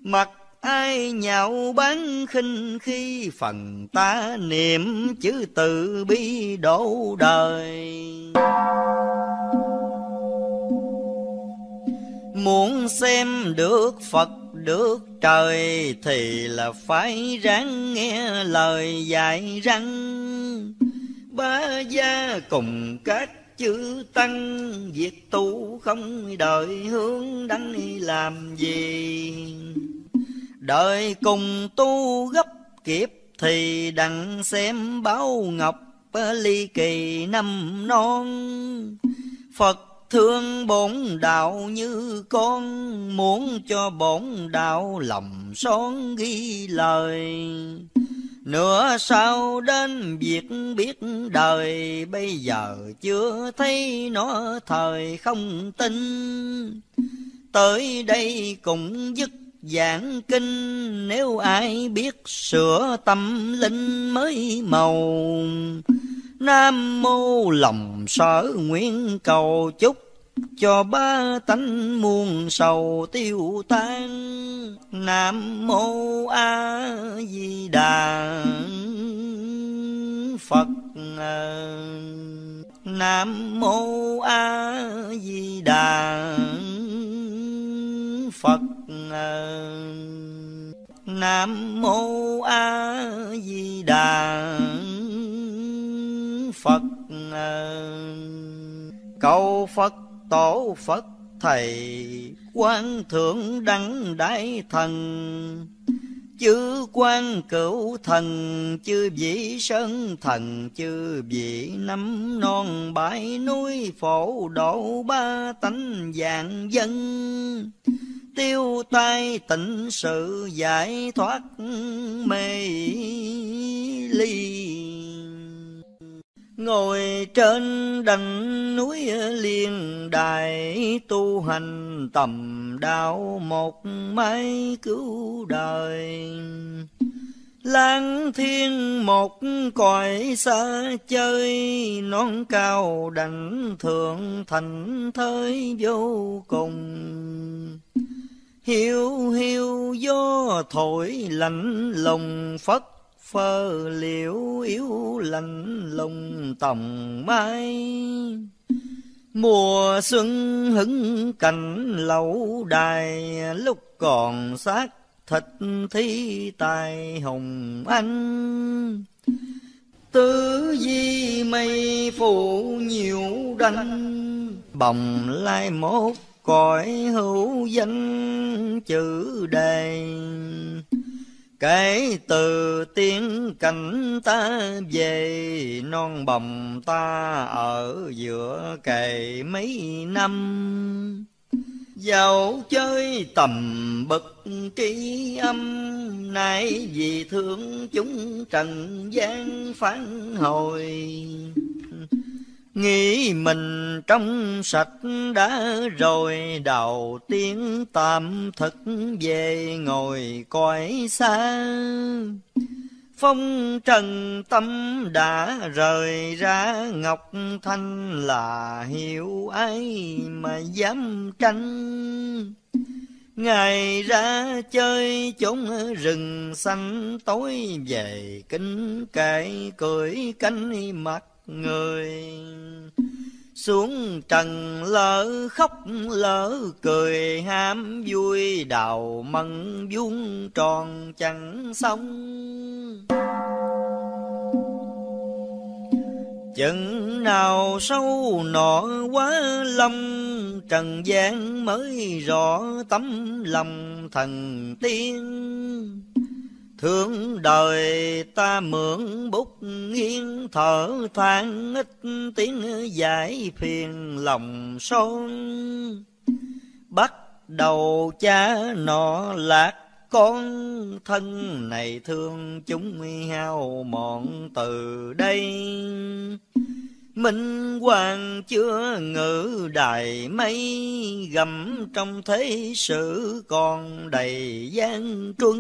Mặt ai nhạo bán khinh khi phần ta niệm chữ từ bi đổ đời. Muốn xem được phật được trời thì là phải ráng nghe lời dạy răng. Ba gia cùng các chữ tăng việc tu không đợi hướng đăng làm gì. Đợi cùng tu gấp kịp thì đặng xem báo ngọc ờ, ly kỳ năm non. Phật thương bổn đạo như con, muốn cho bổn đạo lòng son ghi lời. Nửa sau đến việc biết đời, Bây giờ chưa thấy nó, thời không tin. Tới đây cũng dứt giảng kinh, Nếu ai biết sửa tâm linh mới màu Nam mô lòng sở nguyện cầu chúc cho ba tánh muôn sầu tiêu tan. Nam mô A Di Đà Phật. Nam mô A Di Đà Phật. Nam mô A Di Đà Phật. Cầu Phật tổ Phật thầy quan thượng đăng đại thần. Chư quan cửu thần, chư vị sơn thần, chư vị năm non bãi núi phổ độ ba tánh dạng dân. Tiêu tai tịnh sự giải thoát mê ly. Ngồi trên đỉnh núi liên đài tu hành tầm đạo một mấy cứu đời. Lang thiên một cõi xa chơi, non cao đảnh thượng thành thới vô cùng. Hiu hiu gió thổi lạnh lùng phất phơ liễu yếu lạnh lùng tòng mai. Mùa xuân hứng cảnh lẩu đài, lúc còn xác thịt thi tài hồng anh. Tứ di mây phủ nhiều đanh, bồng lai mốt cõi hữu danh chữ đề. Kể từ tiếng cảnh ta về, non bồng ta ở giữa kề mấy năm. Dạo chơi tầm bậc tri âm, Nay vì thương chúng trần gian phán hồi. Nghĩ mình trong sạch đã rồi đầu tiên tạm thực về ngồi coi xa. Phong trần tâm đã rời ra, Ngọc Thanh là hiểu ai mà dám tranh. Ngày ra chơi chốn rừng xanh, tối về kính kệ cười cánh mặt người. Xuống trần lỡ khóc, lỡ cười ham vui, đào mận vuông tròn chẳng xong. Chừng nào sâu nọ quá lâm, trần gian mới rõ tấm lòng thần tiên. Thương đời ta mượn bút nghiêng, thở than ít tiếng giải phiền lòng son. Bắt đầu cha nọ lạc con, thân này thương chúng hao mòn từ đây. Minh hoàng chưa ngự đài mây, gầm trong thế sự còn đầy gian truân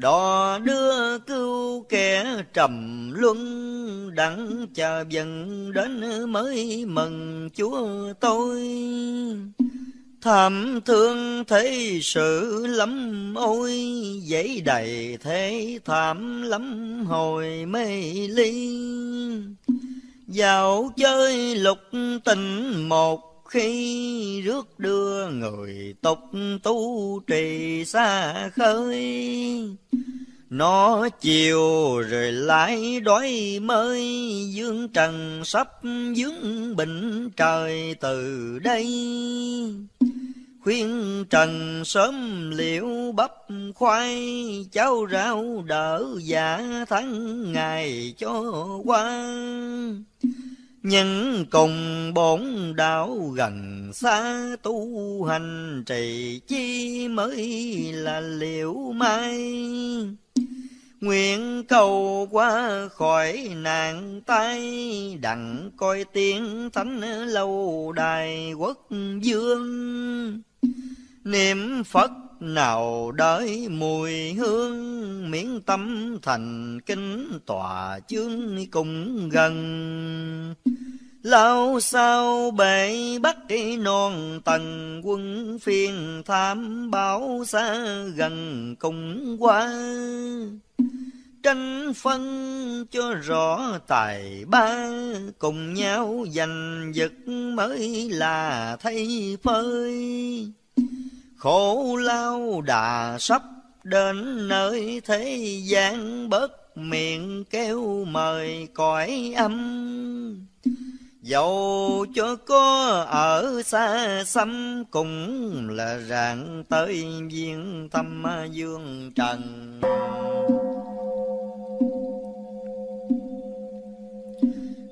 Đò đưa cứu kẻ trầm luân, Đặng chờ dần đến mới mừng chúa tôi. Thảm thương thế sự lắm, ôi Dãy đầy thế thảm lắm, hồi mê ly. Dạo chơi lục tình một khi rước đưa người tục tu trì xa khơi. Nó chiều rồi lại đói mới, dương trần sắp dướng bình trời từ đây. Khuyên trần sớm liệu bắp khoai cháo rau đỡ dạ tháng ngày cho quan nhưng cùng bổn đạo gần xa tu hành trì chi mới là liệu mai Nguyện cầu qua khỏi nạn tai, Đặng coi tiếng thánh lâu đài quốc dương. Niệm Phật nào đợi mùi hương, Miễn tâm thành kinh tòa chương cùng gần. Lao sao bể bắt non tầng quân phiên tham báo xa gần cùng qua tranh phân cho rõ tài ba cùng nhau giành giật mới là thay phơi khổ lao đà sắp đến nơi thế gian, bớt miệng kêu mời cõi âm dầu cho có ở xa xăm, cũng là rạng tới viên thăm dương trần.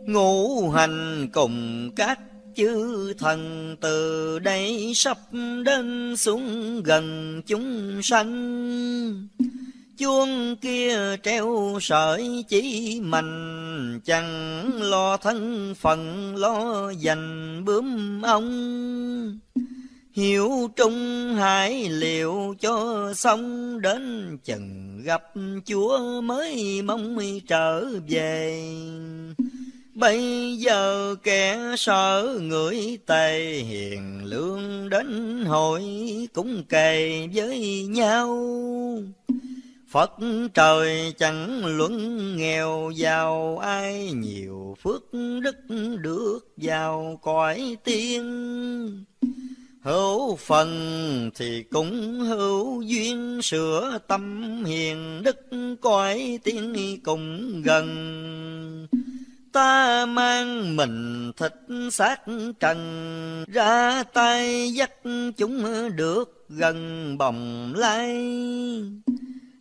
Ngũ hành cùng các chư thần từ đây sắp đến xuống gần chúng sanh. Chuông kia treo sợi chỉ mình chẳng lo thân phận, lo dành bướm ông. Hiểu trung hải liệu cho xong, đến chừng gặp chúa mới mong trở về. Bây giờ kẻ sợ người tề hiền, lương đến hội cũng kề với nhau. Phật trời chẳng luận nghèo, giàu ai nhiều phước đức được vào cõi tiên. Hữu phần thì cũng hữu duyên, sửa tâm hiền đức cõi tiên cùng gần ta mang mình thịt xác trần, ra tay dắt chúng được gần bồng lai.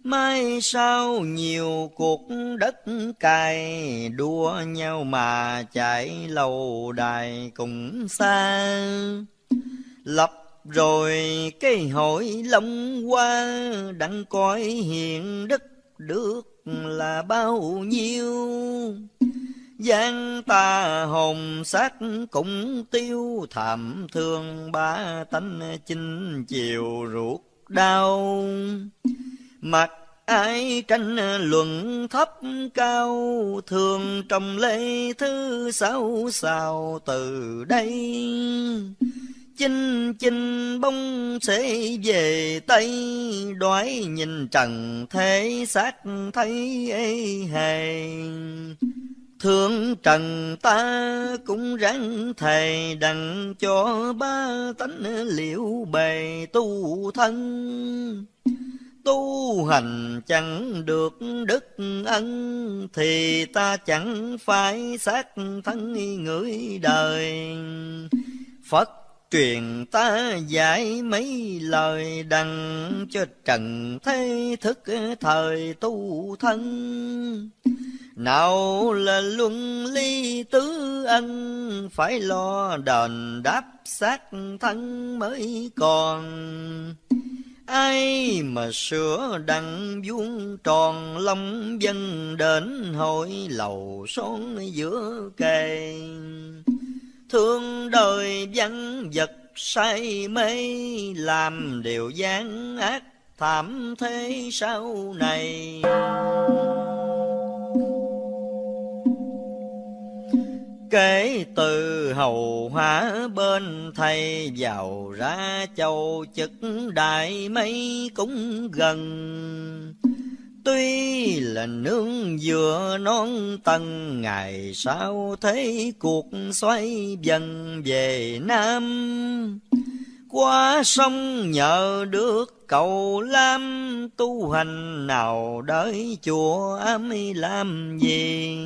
Mai sau nhiều cuộc đất cày đua nhau mà chạy lâu đài cùng xa. Lập rồi cái hội long qua đặng coi hiện đất được là bao nhiêu? Giang ta hồn xác cũng tiêu, thảm thương ba tánh chinh chiều ruột đau. Mặt ai tranh luận thấp cao, thường trong lễ thứ sáu sao từ đây. Chinh chinh bông sẽ về tây, đoái nhìn trần thế xác thấy ê hề. Thương trần ta cũng ráng thầy đặng cho ba tánh liệu bề tu thân. Tu hành chẳng được đức ân, Thì ta chẳng phải xác thân người đời. Phật truyền ta giải mấy lời đằng cho trần thế thức thời tu thân. Nào là luân ly tứ ân, Phải lo đền đáp xác thân mới còn. Ai mà sửa đặng vuông tròn lòng dân đến hội lầu son giữa kề. Thương đời văn vật say mê, làm điều gian ác thảm thế sau này. Kể từ hầu hóa bên thầy vào ra châu chức đại mấy cũng gần. Tuy là nương vừa non tầng, ngày sau thấy cuộc xoay dần về Nam. Qua sông nhờ được cầu lam, tu hành nào đợi chùa ám làm gì.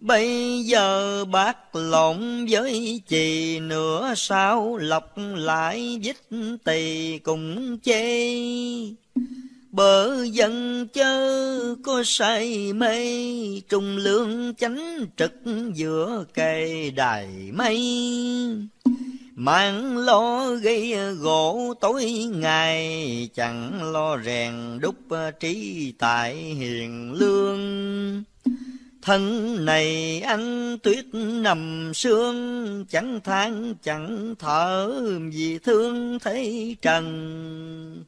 Bây giờ bác lộn với chì nữa sao lọc lại vít tỳ cùng chê. Bờ dân chớ có say mê, trung lương chánh trực giữa cây đài mây. Mang lo gây gỗ tối ngày, chẳng lo rèn đúc trí tại hiền lương. Thân này anh tuyết nằm sương, chẳng than chẳng thở vì thương thấy trần.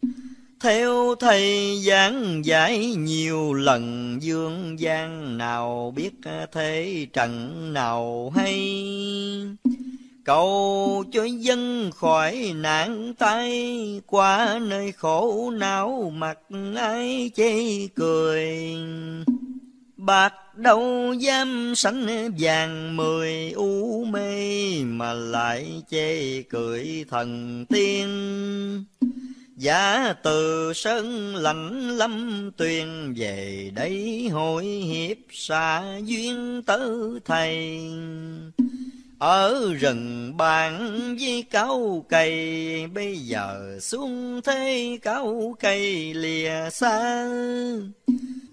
Theo thầy giảng giải nhiều lần dương gian nào biết thế trần nào hay. Cầu cho dân khỏi nạn tay, qua nơi khổ não mặt ai chê cười. Bạc đâu dám sánh vàng mười u mê, Mà lại chê cười thần tiên. Giả từ sơn lạnh lâm tuyền về đây hội hiệp xa duyên tớ thầy. Ở rừng bàn với cao cây, bây giờ xuống thế cao cây lìa xa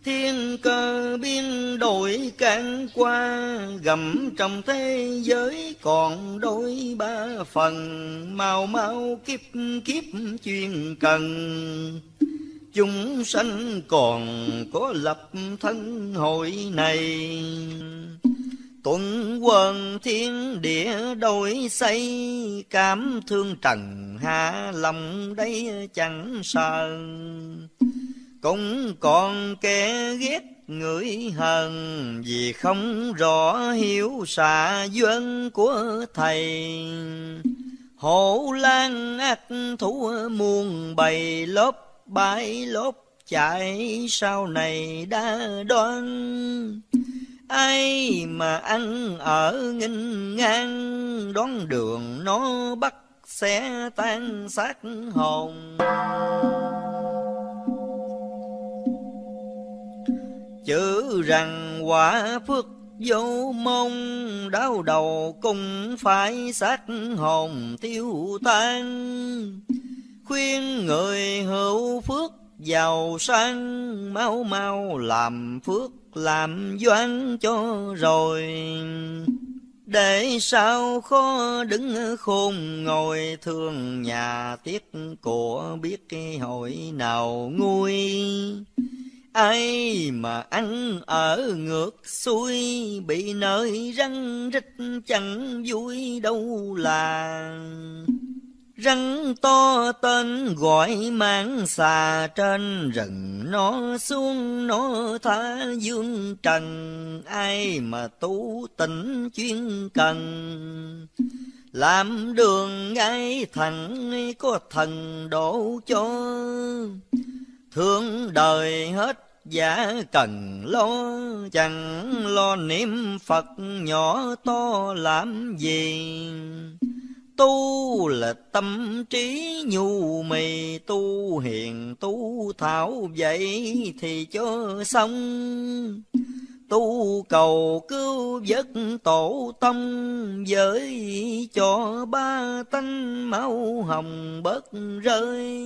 thiên cơ biên đổi can qua gầm trong thế giới còn đôi ba phần. Mau mau kiếp kiếp chuyên cần chúng sanh còn có lập thân hội này. Tuần quần thiên địa đổi xây, Cảm thương trần hạ lòng đây chẳng sờn cũng còn kẻ ghét người hờn, Vì không rõ hiểu xạ duyên của thầy. Hổ lan ác thú muôn bầy lốp bãi lốp chạy sau này đã đoan ai mà ăn ở nghinh ngang đón đường nó bắt sẽ tan xác hồn chữ rằng quả phước vô mong, đau đầu cũng phải xác hồn tiêu tan. Khuyên người hữu phước giàu sang, mau mau làm phước làm doan cho rồi. Để sao khó đứng khôn ngồi, thương nhà tiếc của biết cái hội nào nguôi ai mà ăn ở ngược xuôi, bị nơi răng rít chẳng vui đâu là. Rắn to tên gọi mang xà trên rừng, nó xuống nó tha dương trần. Ai mà tu tỉnh chuyên cần, làm đường ngay thẳng có thần đổ cho thương đời hết giả cần lo, chẳng lo niệm phật nhỏ to làm gì? Tu là tâm trí nhu mì, tu hiền, tu thảo vậy thì cho xong. Tu cầu cứu vớt tổ tâm giới cho ba tánh máu hồng bớt rơi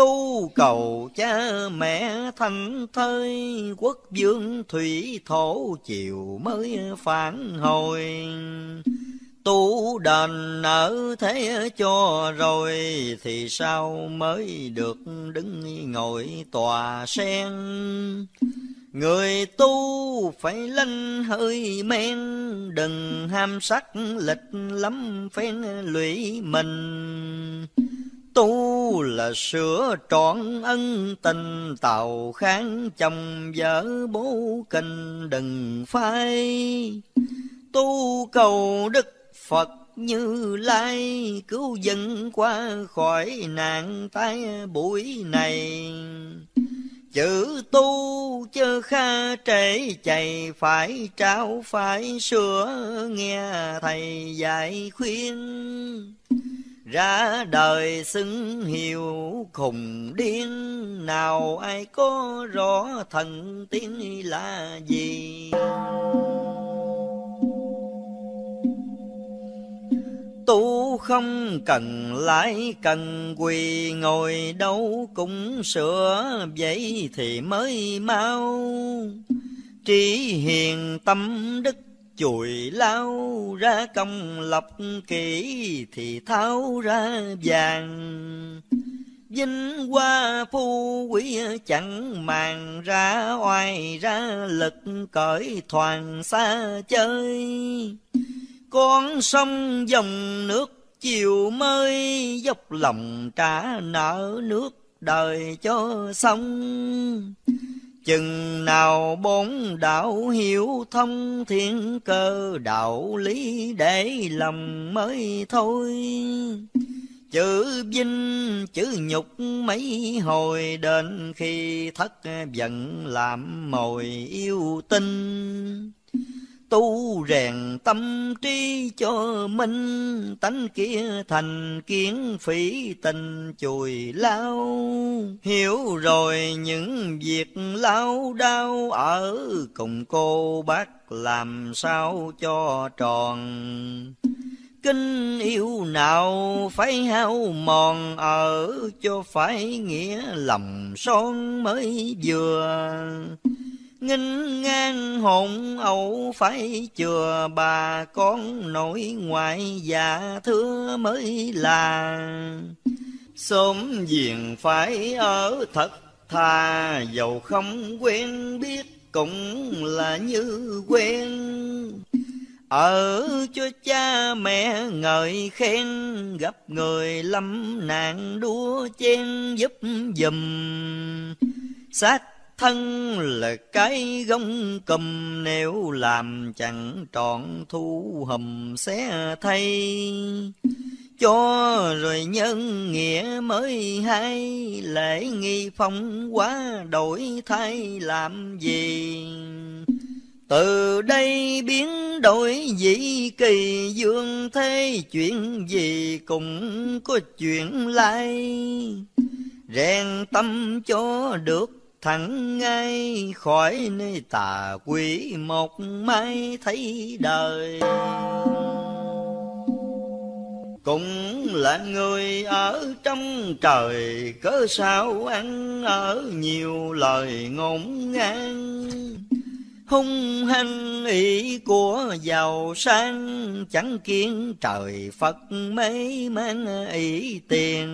tu, cầu cha mẹ thành thơi, quốc vương thủy thổ chiều mới phản hồi. Tu đền nợ thế cho rồi, thì sao mới được đứng ngồi tòa sen? Người tu phải lanh hơi men, đừng ham sắc lịch lắm phen lụy mình tu là sửa trọn ân tình, tàu kháng chồng vợ bố kinh đừng phai. Tu cầu đức Phật như lai, cứu dân qua khỏi nạn tai buổi này. Chữ tu chớ kha trễ chạy, phải trao, phải sửa, nghe thầy dạy khuyên ra đời xứng hiệu khùng điên, nào ai có rõ thần tiên là gì? Tu không cần lại cần quỳ, ngồi đâu cũng sửa vậy thì mới mau. Trí hiền tâm đức chùi lao ra công lập kỹ thì tháo ra vàng. Vinh hoa phu quý chẳng màng ra, oai ra lực cởi thoàn xa chơi. Con sông dòng nước chiều mới, dốc lòng trả nợ nước đời cho sông chừng nào bốn đạo hiểu thông thiên cơ, đạo lý để lòng mới thôi. Chữ vinh, chữ nhục mấy hồi đến khi thất giận làm mồi yêu tinh tu rèn tâm trí cho minh, tánh kia thành kiến phỉ tình chùi lao. Hiểu rồi những việc lao đau ở cùng cô bác làm sao cho tròn. Kinh yêu nào phải hao mòn, ở cho phải nghĩa lòng son mới vừa nghinh ngang hồn ẩu phải chừa bà con nội ngoại dạ già thưa mới là. Sớm diện phải ở thật thà dầu không quen biết cũng là như quen. Ở cho cha mẹ ngợi khen, gặp người lâm nạn đua chen giúp giùm. Xác thân là cái gông cầm, nếu làm chẳng trọn thu hầm sẽ thay. Cho rồi nhân nghĩa mới hay, lễ nghi phong quá đổi thay làm gì? Từ đây biến đổi dĩ kỳ dương thế, chuyện gì cũng có chuyện lai. Rèn tâm cho được thẳng ngay khỏi nơi tà quỷ một mai thấy đời. Cũng là người ở trong trời, cớ sao ăn ở nhiều lời ngôn ngang. Hung hăng ý của giàu sang, chẳng kiến trời phật mấy mang ý tiền.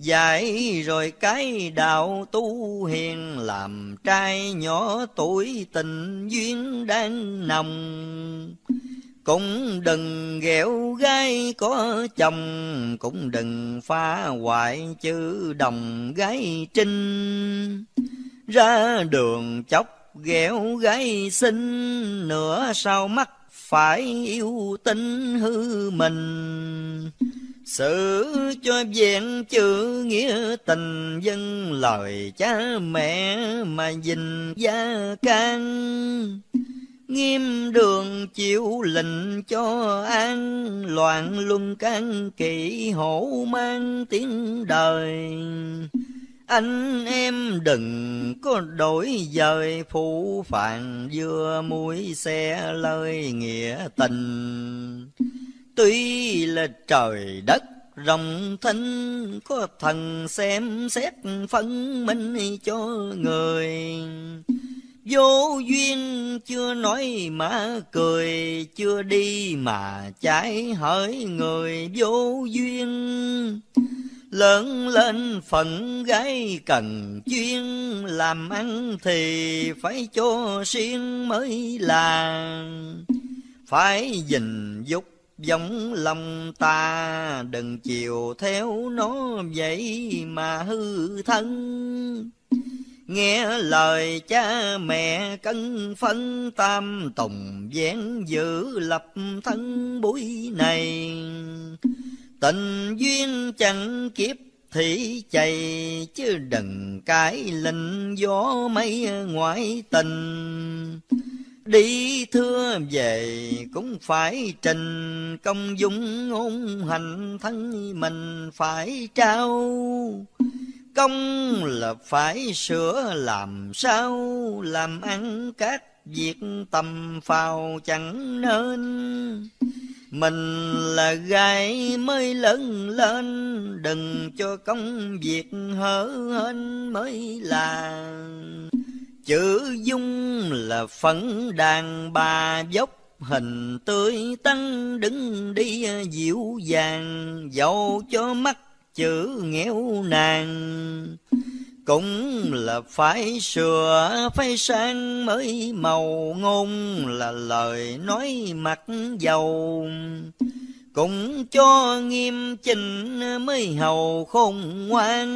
Dạy rồi cái đạo tu hiền, làm trai nhỏ tuổi tình duyên đang nồng. Cũng đừng ghẹo gái có chồng, Cũng đừng phá hoại chữ đồng gái trinh. Ra đường chóc ghẹo gái xinh, Nửa sau mắt phải yêu tinh hư mình sự cho vẹn chữ nghĩa tình dân lời cha mẹ mà dình gia can. Nghiêm đường chịu lệnh cho an, Loạn luân can kỵ hổ mang tiếng đời. Anh em đừng có đổi dời, phụ phàng vừa mũi xe lời nghĩa tình. Tuy là trời đất, rộng thinh Có thần xem xét phân minh cho người. Vô duyên chưa nói mà cười, Chưa đi mà trái hỡi người. Vô duyên Lớn lên phận gái cần chuyên, Làm ăn thì phải cho siêng mới là. Phải gìn dục giống lòng ta, đừng chiều theo nó vậy mà hư thân. Nghe lời cha mẹ cân phân tam tùng vén giữ lập thân buổi này. Tình duyên chẳng kiếp thì chạy chứ đừng cái linh gió mây ngoại tình. Đi thưa về cũng phải trình công dung ngôn hành thân mình phải trao. Công là phải sửa làm sao, làm ăn các việc tầm phào chẳng nên. Mình là gái mới lớn lên, đừng cho công việc hở hên mới là. Chữ dung là phấn đàn bà dốc, hình tươi tăng đứng đi dịu dàng, dẫu cho mắt chữ nghèo nàng. Cũng là phải sửa, phải sang mới màu ngôn là lời nói mặt dầu. Cũng cho nghiêm chỉnh mới hầu khôn ngoan.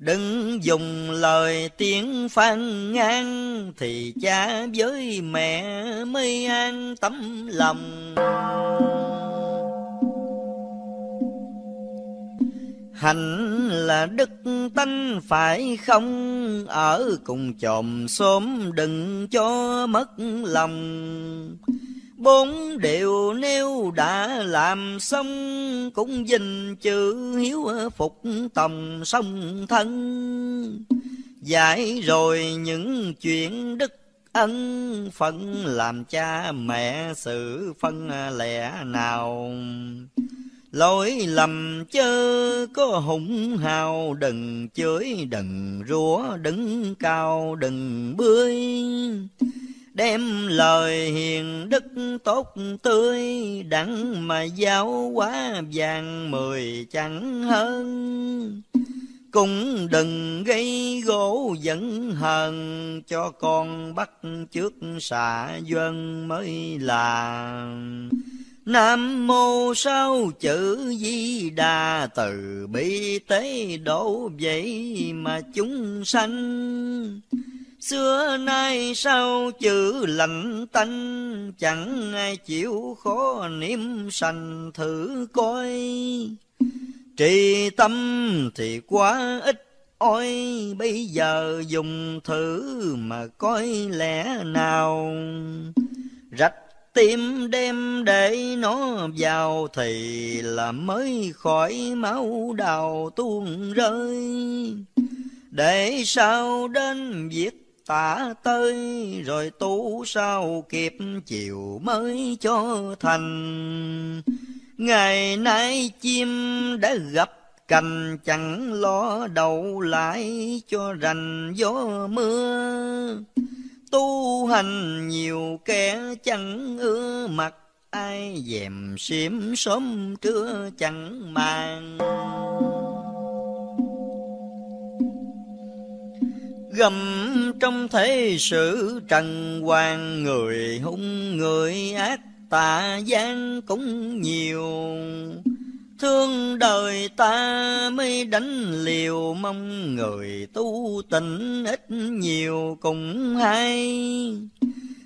Đừng dùng lời tiếng phan ngang, Thì cha với mẹ mới an tâm lòng. Hạnh là đức tánh phải không? Ở cùng chòm xóm đừng cho mất lòng. Bốn điều nếu đã làm xong Cũng dình chữ hiếu phục tòng song thân. Giải rồi những chuyện đức ân, phận làm cha mẹ sự phân lẻ nào. Lỗi lầm chớ có hùng hào, đừng chửi đừng rủa, đứng cao đừng bươi đem lời hiền đức tốt tươi đặng mà giáo quá vàng mười chẳng hơn. Cũng đừng gây gỗ giận hờn cho con bắt trước xạ dân mới là Nam mô sao chữ di đà từ, bi tế độ vậy mà chúng sanh. Xưa nay sao chữ lạnh tanh, Chẳng ai chịu khó niệm sanh thử coi. Trì tâm thì quá ít, ôi Bây giờ dùng thử mà coi lẽ nào. Rạch tim đem để nó vào thì là mới khỏi máu đào tuôn rơi. Để sao đến việc tả tới rồi tu sao kịp chiều mới cho thành. Ngày nay chim đã gặp cành chẳng lo đậu lại cho rành gió mưa. Tu hành nhiều kẻ chẳng ưa mặt, ai dèm xiêm sớm trưa chẳng màng. Gầm trong thế sự trần hoàng, người hung, người ác, tà gian cũng nhiều. Thương đời ta mới đánh liều, Mong người tu tịnh ít nhiều cũng hay.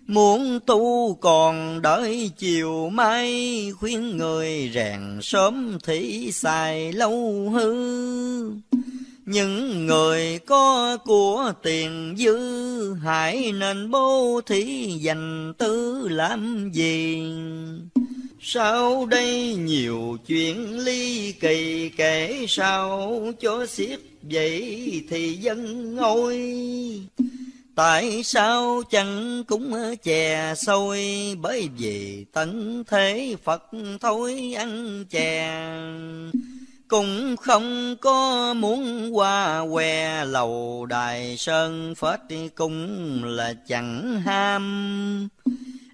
Muốn tu còn đợi chiều mai, Khuyên người rèn sớm thì xài lâu hư những người có của tiền dư, Hãy nên bố thí dành tư làm gì? Sau đây nhiều chuyện ly kỳ, kể sao cho xiết vậy thì dân ngôi Tại sao chẳng cũng chè sôi Bởi vì tận thế Phật thôi ăn chè cũng không có muốn qua que lầu đài sơn phết cũng là chẳng ham.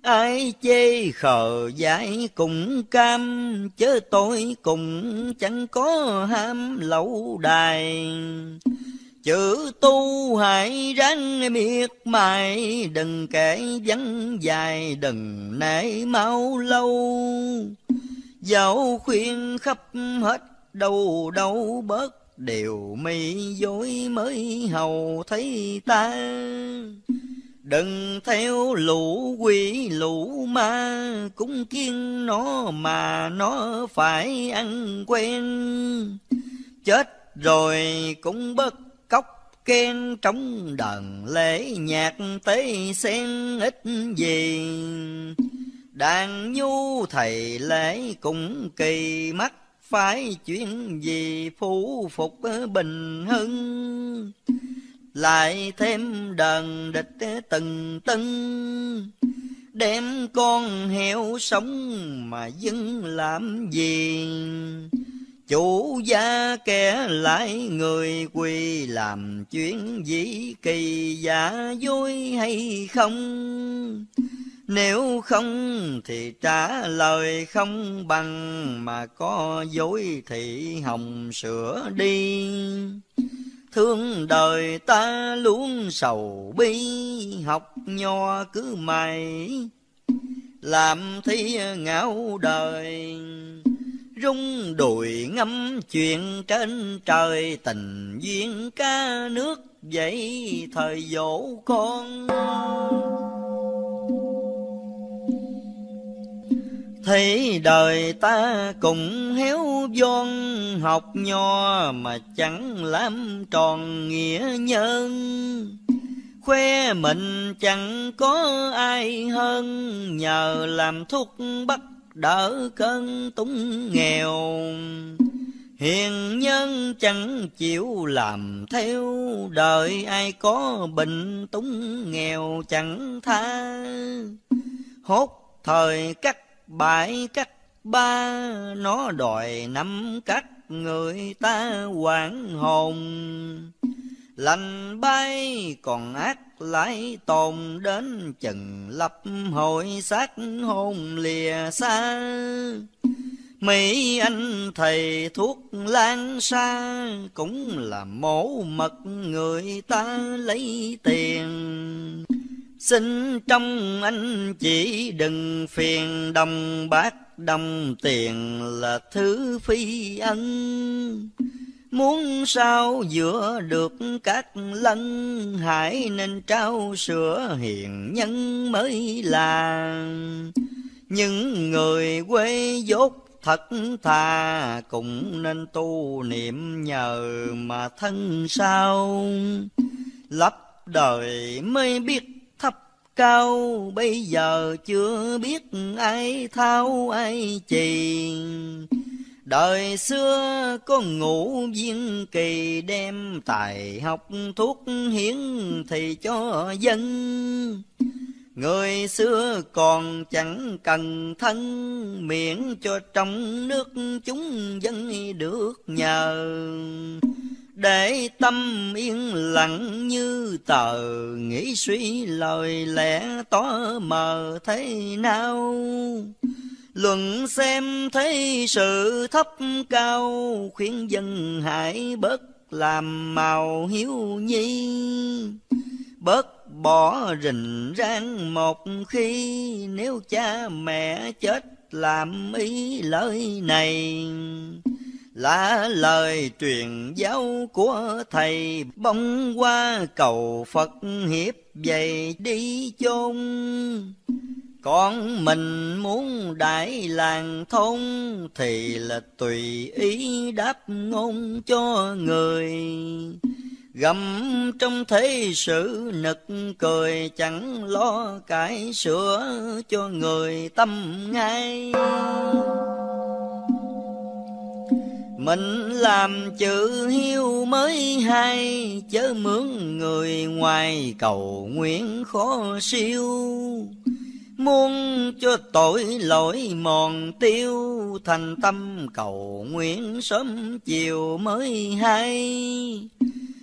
Ai chê khờ dại cũng cam, chớ tôi cũng chẳng có ham lậu đài. Chữ tu hãy ráng miệt mài, đừng kể vắng dài, đừng nể mau lâu. Dẫu khuyên khắp hết đâu đâu bớt đều mi dối mới hầu thấy ta. Đừng theo lũ quỷ lũ ma, Cũng kiên nó mà nó phải ăn quen Chết rồi cũng bất cốc khen Trong đàn lễ nhạc tế sen ít gì. Đàn nhu thầy lễ cũng kỳ mắt phải chuyện gì phủ phục bình hưng. Lại thêm đần địch từng tân đem con heo sống mà dưng làm gì? Chủ gia kẻ lại người quỳ làm chuyện gì kỳ giả dối hay không? Nếu không thì trả lời không bằng, Mà có dối thì hồng sửa đi. Thương đời ta luôn sầu bi, Học nho cứ mày Làm thi ngạo đời. Rung đùi ngâm chuyện trên trời, Tình duyên ca nước vậy thời dỗ con. Thấy đời ta cùng héo von học nho mà chẳng làm tròn nghĩa nhân. Khoe mình chẳng có ai hơn nhờ làm thuốc bắt đỡ cơn túng nghèo. Hiền nhân chẳng chịu làm theo, đời ai có bệnh túng nghèo chẳng tha. Hốt thời cắt bãi cắt ba, nó đòi năm cắt người ta quản hồn. Lành bay còn ác lại tồn đến chừng lập hội xác hồn lìa xa. mỹ anh thầy thuốc lan xa cũng là mổ mật người ta lấy tiền. Xin trong anh chỉ đừng phiền đồng bạc đồng tiền là thứ phi ân. Muốn sao giữa được các lân, Hãy nên trao sửa hiền nhân mới là Những người quê dốt thật thà, Cũng nên tu niệm nhờ mà thân sao Lấp đời mới biết cao Bây giờ chưa biết ai thao ai trì Đời xưa có ngũ viên kỳ đem tài học thuốc hiến thì cho dân. Người xưa còn chẳng cần thân, miễn cho trong nước chúng dân được nhờ. Để tâm yên lặng như tờ, nghĩ suy lời lẽ tỏ mờ thế nào. Luận xem thấy sự thấp cao, khuyên dân hãy bớt làm màu hiếu nhi. Bớt bỏ rình rang một khi, nếu cha mẹ chết làm ý lời này. Là lời truyền giáo của thầy, bông qua cầu Phật hiệp dày đi chôn. Con mình muốn đại làng thôn, thì là tùy ý đáp ngôn cho người. Gầm trong thế sự nực cười, chẳng lo cải sửa cho người tâm ngay mình làm chữ hiếu mới hay chớ mướn người ngoài cầu nguyện khó siêu Muốn cho tội lỗi mòn tiêu, Thành tâm cầu nguyện sớm chiều mới hay.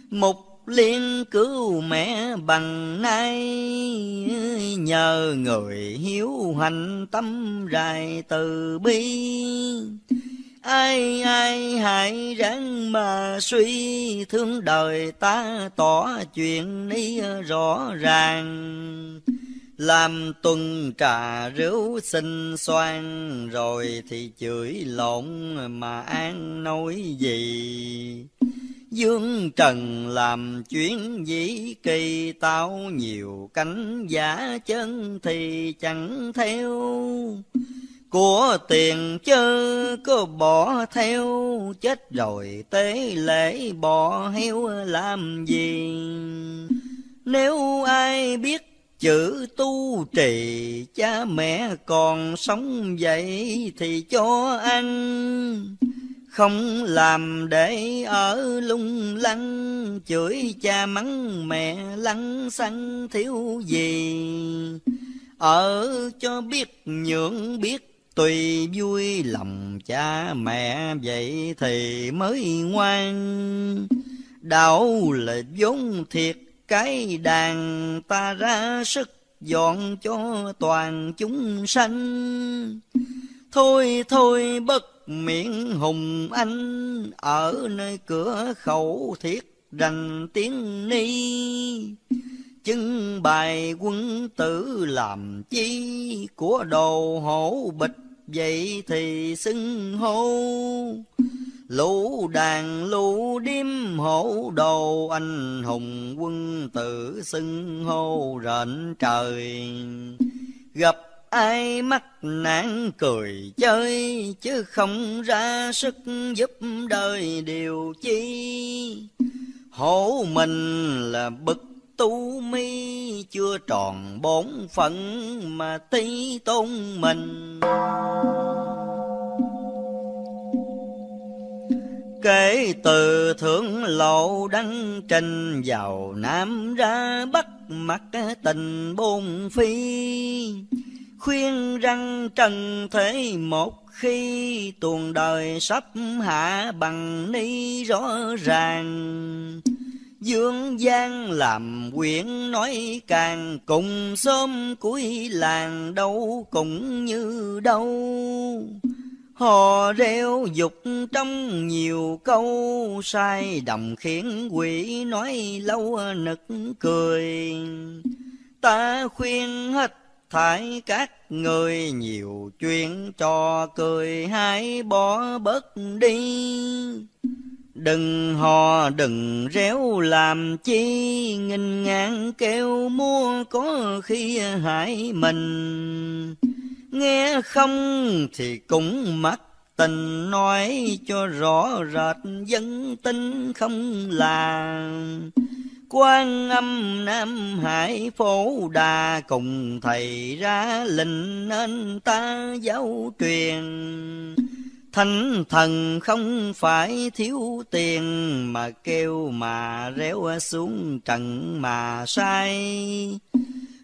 Mục liên cứu mẹ bằng nay, Nhờ người hiếu hành tâm rài từ bi. Ai ai hãy ráng mà suy, Thương đời ta tỏ chuyện ni rõ ràng. Làm tuần trà rượu xin xoan rồi thì chửi lộn mà an nói gì? Dương trần làm chuyến dĩ kỳ tao nhiều cánh giả chân thì chẳng theo của tiền chớ có bỏ theo, chết rồi tế lễ bỏ heo làm gì? Nếu ai biết Chữ tu trì, cha mẹ còn sống vậy thì cho ăn. Không làm để ở lung lăng, Chửi cha mắng mẹ lăng xăng thiếu gì? Ở cho biết nhượng biết tùy vui lòng cha mẹ vậy thì mới ngoan. Đạo là vốn thiệt, cái đàn ta ra sức dọn cho toàn chúng sanh. Thôi thôi, bất miệng hùng anh, ở nơi cửa khẩu thiết rành tiếng ni. Chứng bài quân tử làm chi của đồ hổ bịch vậy thì xưng hô Lũ đàn lũ điếm hổ đồ, anh hùng quân tử xưng hô rện trời. Gặp ai mắc nạn cười chơi, chứ không ra sức giúp đời điều chi hổ mình là bực tu mi chưa tròn bổn phận mà tí tôn mình. Kể từ thượng lộ đăng trình vào nam ra bắc mặt tình bôn phi, khuyên rằng trần thế một khi tuồng đời sắp hạ bằng ni rõ ràng. Dương gian làm quyển nói càng, cùng xóm cuối làng đâu cũng như đâu. Hò reo dục trong nhiều câu, sai đồng khiến quỷ nói lâu nực cười. Ta khuyên hết thải các người, nhiều chuyện cho cười, hãy bỏ bớt đi. Đừng hò đừng réo làm chi, nghìn ngàn kêu mua có khi hại mình. Nghe không thì cũng mắc tình nói cho rõ rệt dân tin không là quan âm nam hải phổ đà cùng thầy ra lệnh nên ta giáo truyền Thánh thần không phải thiếu tiền mà kêu mà réo xuống trần mà sai.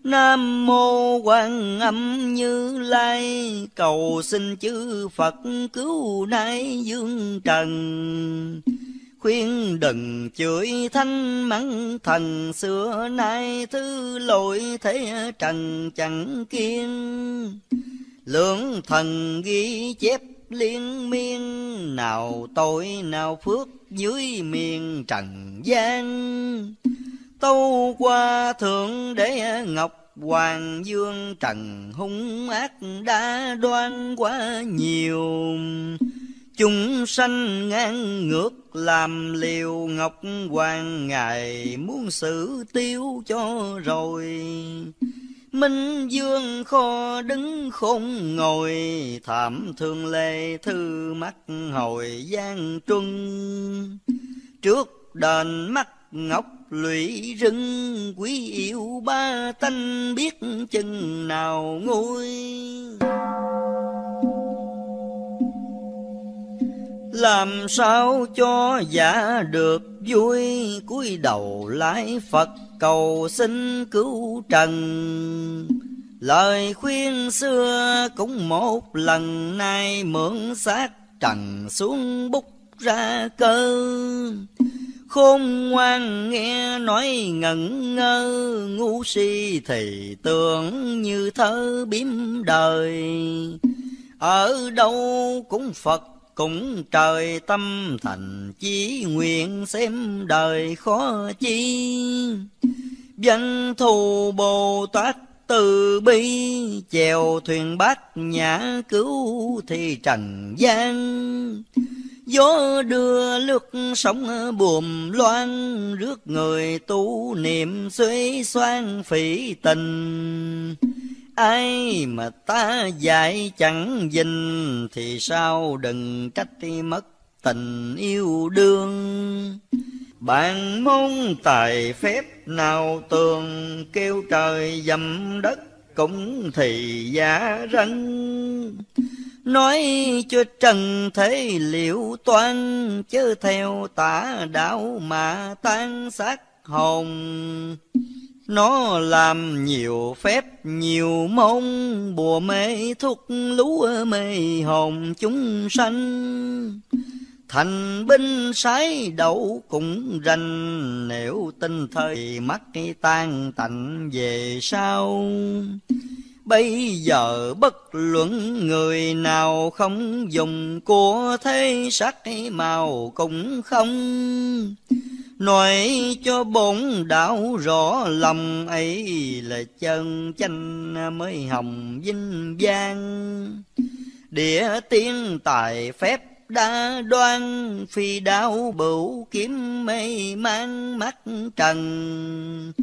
Nam mô quan âm như lai, cầu xin chư Phật cứu nay dương trần. Khuyên đừng chửi thanh mắng thần, xưa nay thứ lỗi thế trần chẳng kiên. Lưỡng thần ghi chép liên miên, nào tội, nào phước dưới miền trần gian. Tâu qua thượng đế ngọc hoàng dương, trần hung ác đã đoan quá nhiều. Chúng sanh ngang ngược làm liều ngọc hoàng, ngài muốn xử tiêu cho rồi. Minh dương kho đứng khôn ngồi, Thảm thương lê thư mắt hồi gian truân. Trước đền mắt ngọc lũy rừng, Quý yêu ba tanh biết chừng nào nguôi. Làm sao cho giả được vui, cúi đầu lại Phật cầu xin cứu trần. Lời khuyên xưa cũng một lần nay mượn xác trần xuống bút ra cơ. Khôn ngoan nghe nói ngẩn ngơ ngu si thì tưởng như thơ biếm đời. Ở đâu cũng phật cũng trời tâm thành chí nguyện xem đời khó chi. Danh thù Bồ Tát từ bi, chèo thuyền bát nhã cứu thì trần gian. Gió đưa lướt sóng buồm loan, rước người tu niệm suy xoan phỉ tình ai mà ta dạy chẳng dình thì sao đừng trách mất tình yêu đương. Bạn môn tài phép nào tường kêu trời dầm đất cũng thì giả răng. Nói cho trần thế liệu toan, chớ theo tả đạo mà tan xác hồn nó làm nhiều phép nhiều môn bùa mê thuốc lúa mê hồn chúng sanh Thành binh sái đậu cũng rành, Nếu tin thời mắt tan tạnh về sau. Bây giờ bất luận người nào không dùng của thế sắc màu cũng không. Nói cho bổn đạo rõ lòng ấy là chân chanh mới hồng vinh vang. Địa tiên tài phép đa đoan, phi đao bửu kiếm mây mang mắt trần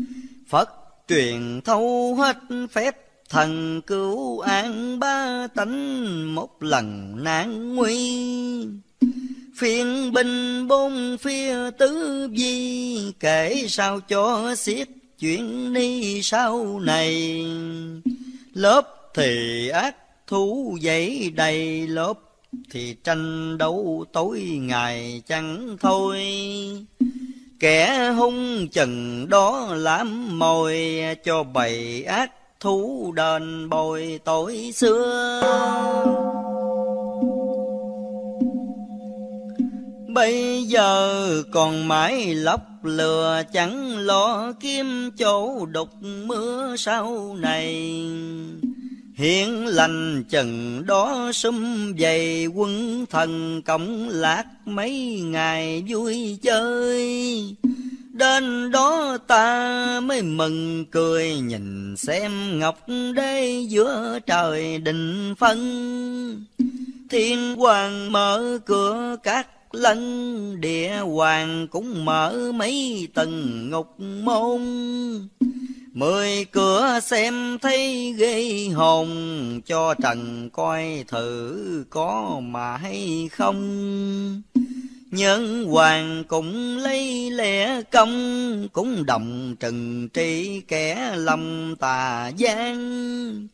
phật truyền thâu hết phép thần cứu an ba tánh, một lần nạn nguy Phiền binh bốn phía tứ di kể sao cho xiết chuyện ni sau này. Lớp thì ác thú dậy đầy, lớp thì tranh đấu tối ngày chẳng thôi. Kẻ hung chừng đó làm mồi, cho bầy ác thú đền bồi tội xưa. Bây giờ còn mãi lóc lừa chẳng lo kiếm chỗ đục mưa sau này. Hiện lành chừng đó sum dày quân thần cộng lạc mấy ngày vui chơi. Đến đó ta mới mừng cười, nhìn xem ngọc đế giữa trời định phân. Thiên hoàng mở cửa các lân địa hoàng cũng mở mấy tầng ngục môn. Mười cửa xem thấy ghê hồn, Cho trần coi thử có mà hay không. Nhân hoàng cũng lấy lẽ công, Cũng đồng trừng trị kẻ lâm tà gian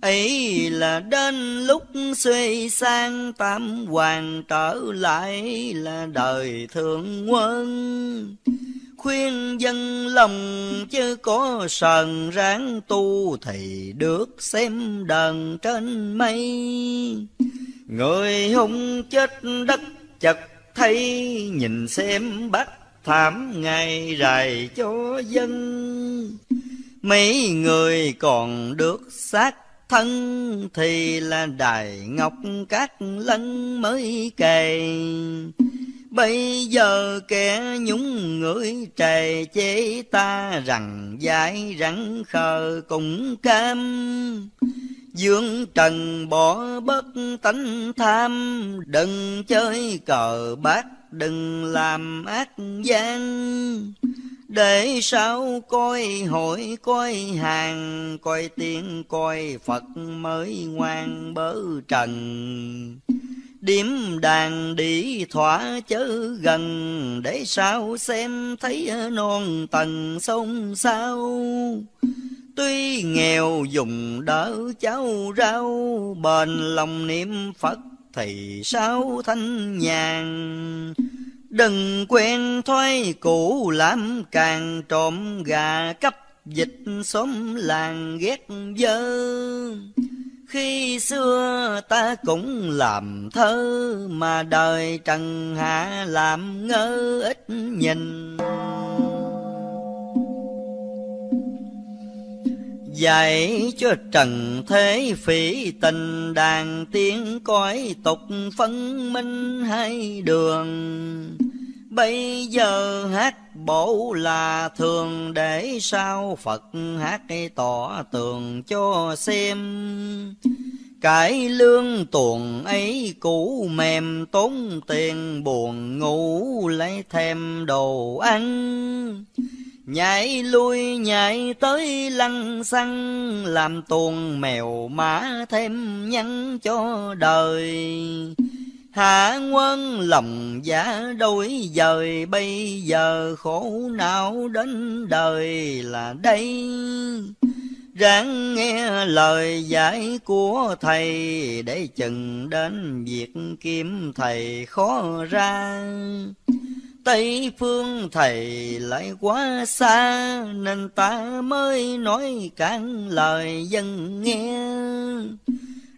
ấy là đến lúc suy sang tam hoàng trở lại là đời thượng quân. Khuyên dân lòng chứ có sờn ráng tu thì được xem đần trên mây. Người hung chết đất chật thấy, nhìn xem bắt thảm ngày rày cho dân. Mấy người còn được xác thân thì là đài ngọc các lân mới kề. Bây giờ kẻ nhúng người trề chế ta rằng dại rắn khờ cũng cam. Dương trần bỏ bất tánh tham, Đừng chơi cờ bát Đừng làm ác gian để sao coi hội, coi hàng, coi tiên coi phật mới ngoan bớ trần. Điểm đàn đi thỏa chớ gần, để sao xem thấy non tầng sông sao. Tuy nghèo dùng đỡ cháu rau, bền lòng niệm phật thì sao thanh nhàn. Đừng quen thói cũ làm càng trộm gà cấp dịch xóm làng ghét dơ. Khi xưa ta cũng làm thơ mà đời trần hạ làm ngơ ít nhìn. Dạy cho trần thế phỉ tình đàn tiếng cõi tục phân minh hai đường. Bây giờ hát bổ là thường để sao Phật hát tỏ tường cho xem. Cải lương tuồng ấy cũ mềm tốn tiền buồn ngủ lấy thêm đồ ăn. Nhảy lui, nhảy tới lăng xăng, Làm tuồng mèo mã thêm nhắn cho đời. Hạ quân lòng giả đôi dời bây giờ khổ não đến đời là đây. Ráng nghe lời giải của thầy, Để chừng đến việc kiếm thầy khó ra. Tây phương thầy lại quá xa, Nên ta mới nói cản lời dân nghe.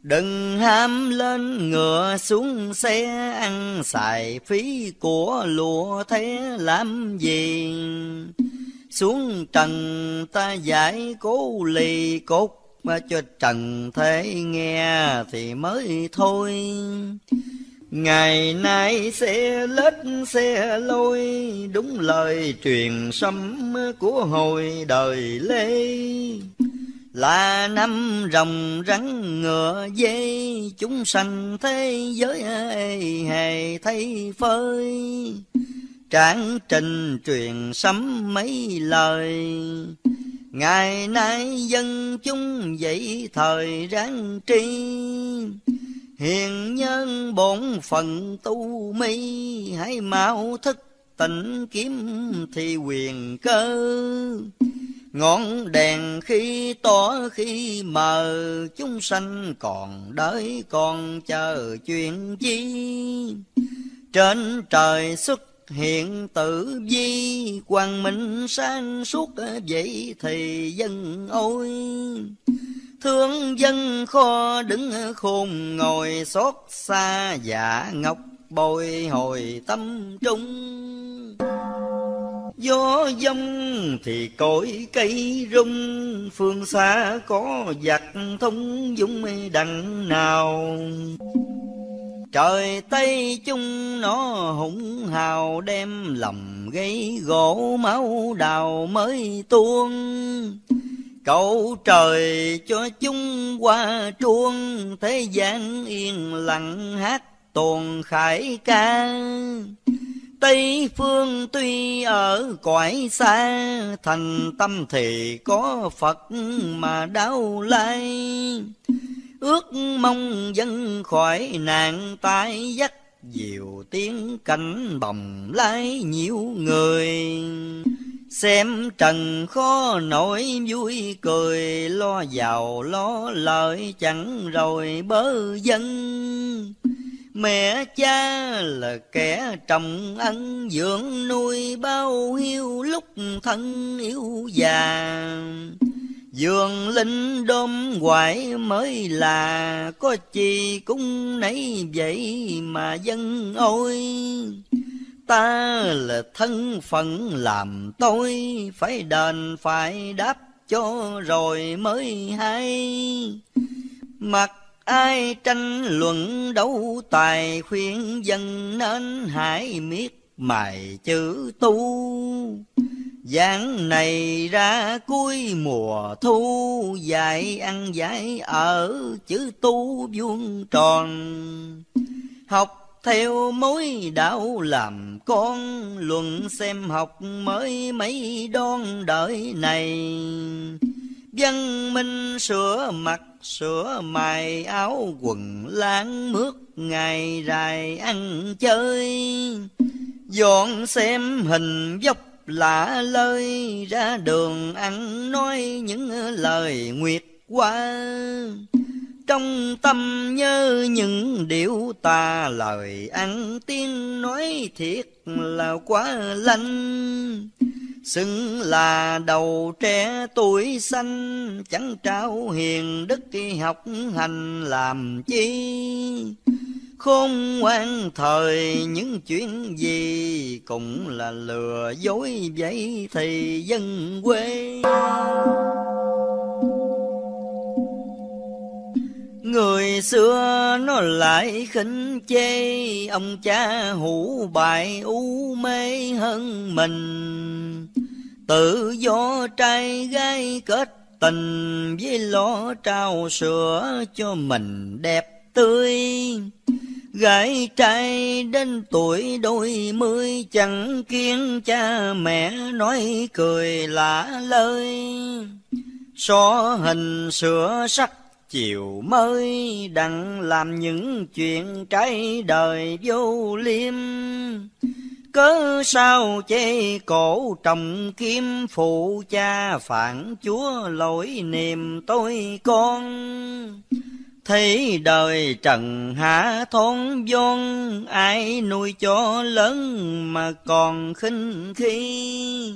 Đừng ham lên ngựa xuống xe, ăn xài phí của lụa thế làm gì? Xuống trần ta giải cố lì cốt, mà cho trần thế nghe thì mới thôi. Ngày nay xe lết xe lôi, Đúng lời truyền sấm của hồi đời Lê. Là năm rồng rắn ngựa dê, chúng sanh thế giới hề thấy phơi. Tráng trình truyền sấm mấy lời, Ngày nay dân chúng dậy thời ráng tri. Hiền nhân bổn phận tu mi, Hãy mau thức tỉnh kiếm thì quyền cơ. Ngọn đèn khi tỏ khi mờ, Chúng sanh còn đợi còn chờ chuyện chi. Trên trời xuất hiện tử vi, quang minh sáng suốt, vậy thì dân ôi thương dân kho đứng khôn ngồi xót xa giả ngọc bồi hồi tâm trung. Gió dông thì cội cây rung, Phương xa có giặc thông dung đằng nào. Trời Tây chung nó hùng hào đem lòng gây gỗ máu đào mới tuôn. Cầu trời cho chúng qua chuông, Thế gian yên lặng hát tuồng khải ca. Tây phương tuy ở cõi xa, Thành tâm thì có Phật mà đau lai. Ước mong dân khỏi nạn tai dắt diều tiếng cánh bồng lái nhiều người. Xem trần khó nổi, vui cười, lo giàu, lo lợi, chẳng rồi bớ dân Mẹ cha là kẻ trồng ân dưỡng nuôi bao hiu lúc thân yếu già. Dương linh đôm hoài mới là Có chi cũng nấy vậy mà dân ôi. Ta là thân phận làm tôi Phải đền phải đáp cho rồi mới hay. Mặc ai tranh luận đấu tài Khuyên dân nên hãy miết mài chữ tu. Giảng này ra cuối mùa thu, Dạy ăn dạy ở chữ tu vuông tròn. Học theo mối đạo làm con, Luận xem học mới mấy đón đợi này. Văn minh sửa mặt, sửa mài áo, quần láng mướt Ngày dài ăn chơi. Dọn xem hình dốc lạ lời ra đường ăn nói những lời nguyệt qua. Trong tâm nhớ những điệu ta lời ăn tiếng nói thiệt là quá lanh. Xưng là đầu trẻ tuổi xanh, chẳng trao hiền đức học hành làm chi khôn ngoan thời những chuyện gì cũng là lừa dối vậy thì dân quê. Người xưa nó lại khinh chê Ông cha hủ bại u mê hơn mình. Tự do trai gái kết tình Với lo trao sữa cho mình đẹp tươi, Gái trai đến tuổi đôi mươi chẳng kiên cha mẹ nói cười lạ lời So hình sửa sắc chiều mới đặng làm những chuyện trái đời vô liêm. Cớ sao chê cổ trồng kim phụ cha phản chúa lỗi niềm tôi con? Thấy đời trần hạ thôn vốn, Ai nuôi cho lớn mà còn khinh khi?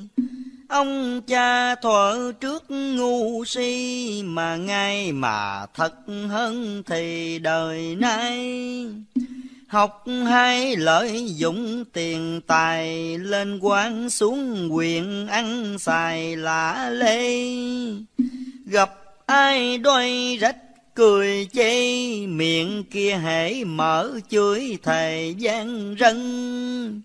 Ông cha thuở trước ngu si Mà ngay mà thật hơn thì đời nay. Học hay lợi dụng tiền tài Lên quan xuống quyền ăn xài lạ lê. Gặp ai đôi rách cười chê miệng kia hễ mở chửi thầy gian rân.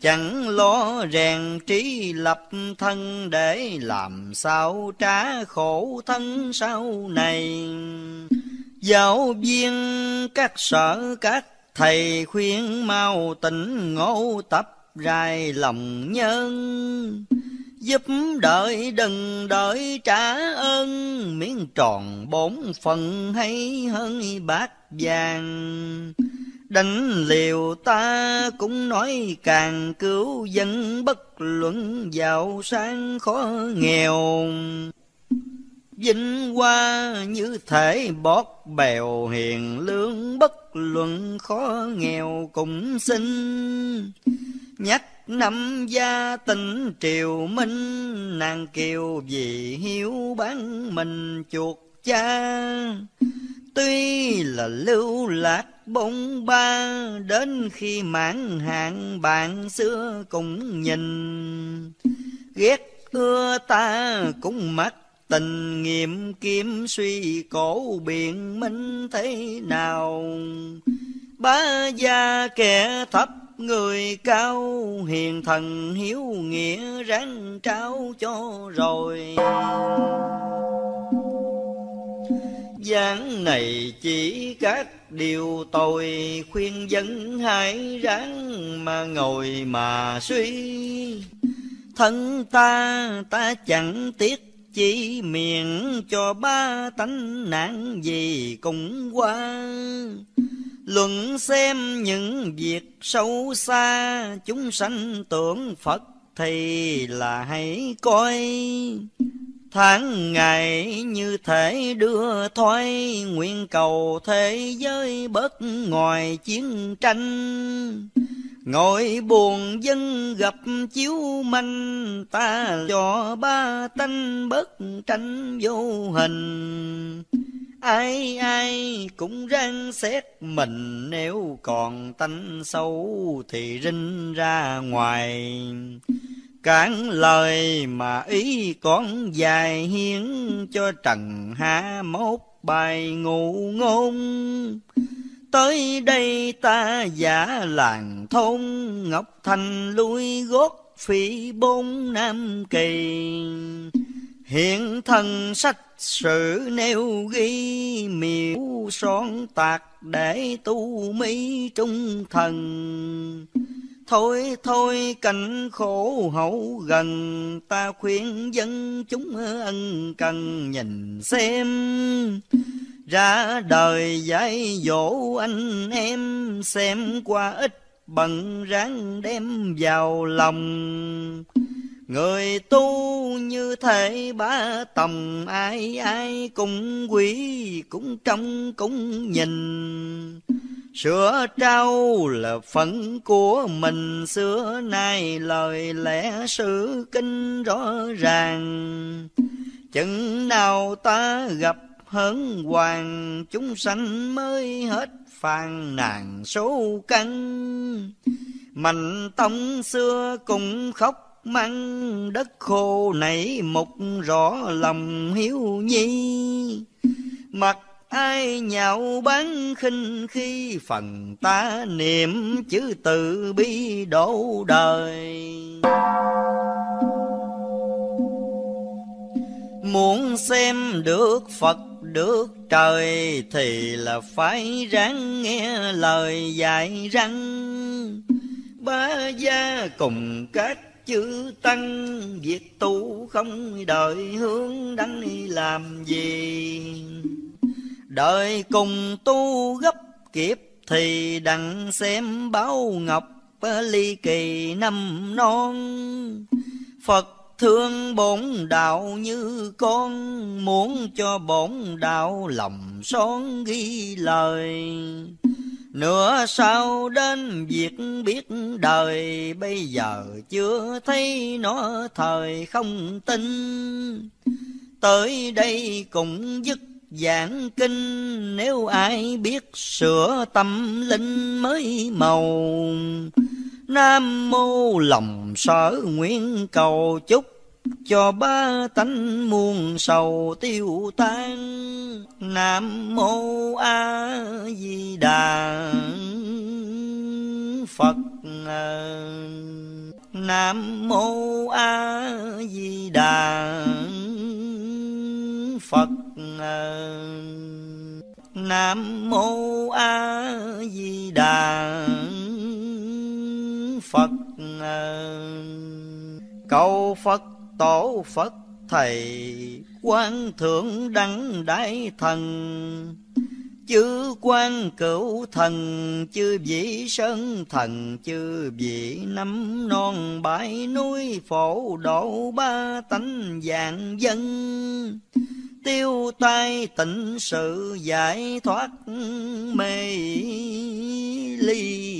Chẳng lo rèn trí lập thân để làm sao trả khổ thân sau này. Giáo viên, các sở, các thầy khuyên mau tỉnh ngộ, tập rai lòng nhân. Giúp đợi đừng đợi trả ơn, miếng tròn bốn phần hay hơn bát vàng. Đánh liều ta cũng nói càng cứu dân bất luận giàu sang khó nghèo. Vinh hoa như thể bót bèo hiền lương bất luận khó nghèo cũng xin nhắc năm gia tình triều minh, nàng kiều vì hiếu bán mình chuột cha. Tuy là lưu lạc bông ba, đến khi mãn hạn bạn xưa cũng nhìn. Ghét ưa ta cũng mắt tình nghiệm kiếm suy cổ biện minh thế nào? Bá gia kẻ thấp người cao hiền thần hiếu nghĩa ráng trao cho rồi. Giảng này chỉ các điều tội khuyên dân hãy ráng mà ngồi mà suy. Thân ta ta chẳng tiếc, chỉ miệng cho ba tánh nạn gì cũng qua luận xem những việc sâu xa chúng sanh tưởng phật thì là hãy coi tháng ngày như thể đưa thoái nguyện cầu thế giới bớt ngoài chiến tranh Ngồi buồn dân gặp chiếu manh, Ta cho ba tánh bất tranh vô hình. Ai ai cũng răng xét mình, Nếu còn tánh xấu thì rinh ra ngoài. Cản lời mà ý con dài hiến, Cho trần hạ mốt bài ngụ ngôn. Tới đây ta giả làng thôn Ngọc Thành lui gót phi bốn Nam Kỳ Hiện thần sách sự nêu ghi miêu son tạc để tu mỹ trung thần. Thôi thôi, cảnh khổ hậu gần, Ta khuyên dân chúng ân cần nhìn xem. Ra đời dạy dỗ anh em, xem qua ít bận ráng đem vào lòng. Người tu như thể ba tầm ai ai cũng quý, cũng trông, cũng nhìn. Sửa trâu là phận của mình, xưa nay lời lẽ sự kinh rõ ràng. Chừng nào ta gặp hớn hoàng, chúng sanh mới hết phàn nàn số căn mạnh tông xưa cũng khóc măng đất khô nảy mục rõ lòng hiếu nhi. Mặt ai nhạo bán khinh khi phần ta niệm chữ từ bi đổ đời. Muốn xem được phật được trời thì là phải ráng nghe lời dạy răng. Ba gia cùng các chữ tăng việc tu không đợi hướng đăng làm gì. Đợi cùng tu gấp kịp thì đặng xem báo ngọc ly kỳ năm non. Phật thương bổn đạo như con, muốn cho bổn đạo lòng son ghi lời. Nửa sau đến việc biết đời, Bây giờ chưa thấy nó, thời không tin. Tới đây cũng dứt giảng kinh, Nếu ai biết sửa tâm linh mới màu Nam mô lòng sở nguyện cầu chúc cho ba tánh muôn sầu tiêu tan. Nam mô A Di Đà Phật. Nam mô A Di Đà Phật. Nam mô A Di Đà Phật. Cầu Phật tổ Phật thầy quan thượng đẳng đại thần. Chư quan cửu thần, chư vị sơn thần, chư vị năm non bãi núi phổ độ ba tánh dạng dân. Tiêu tai tịnh sự giải thoát mê ly.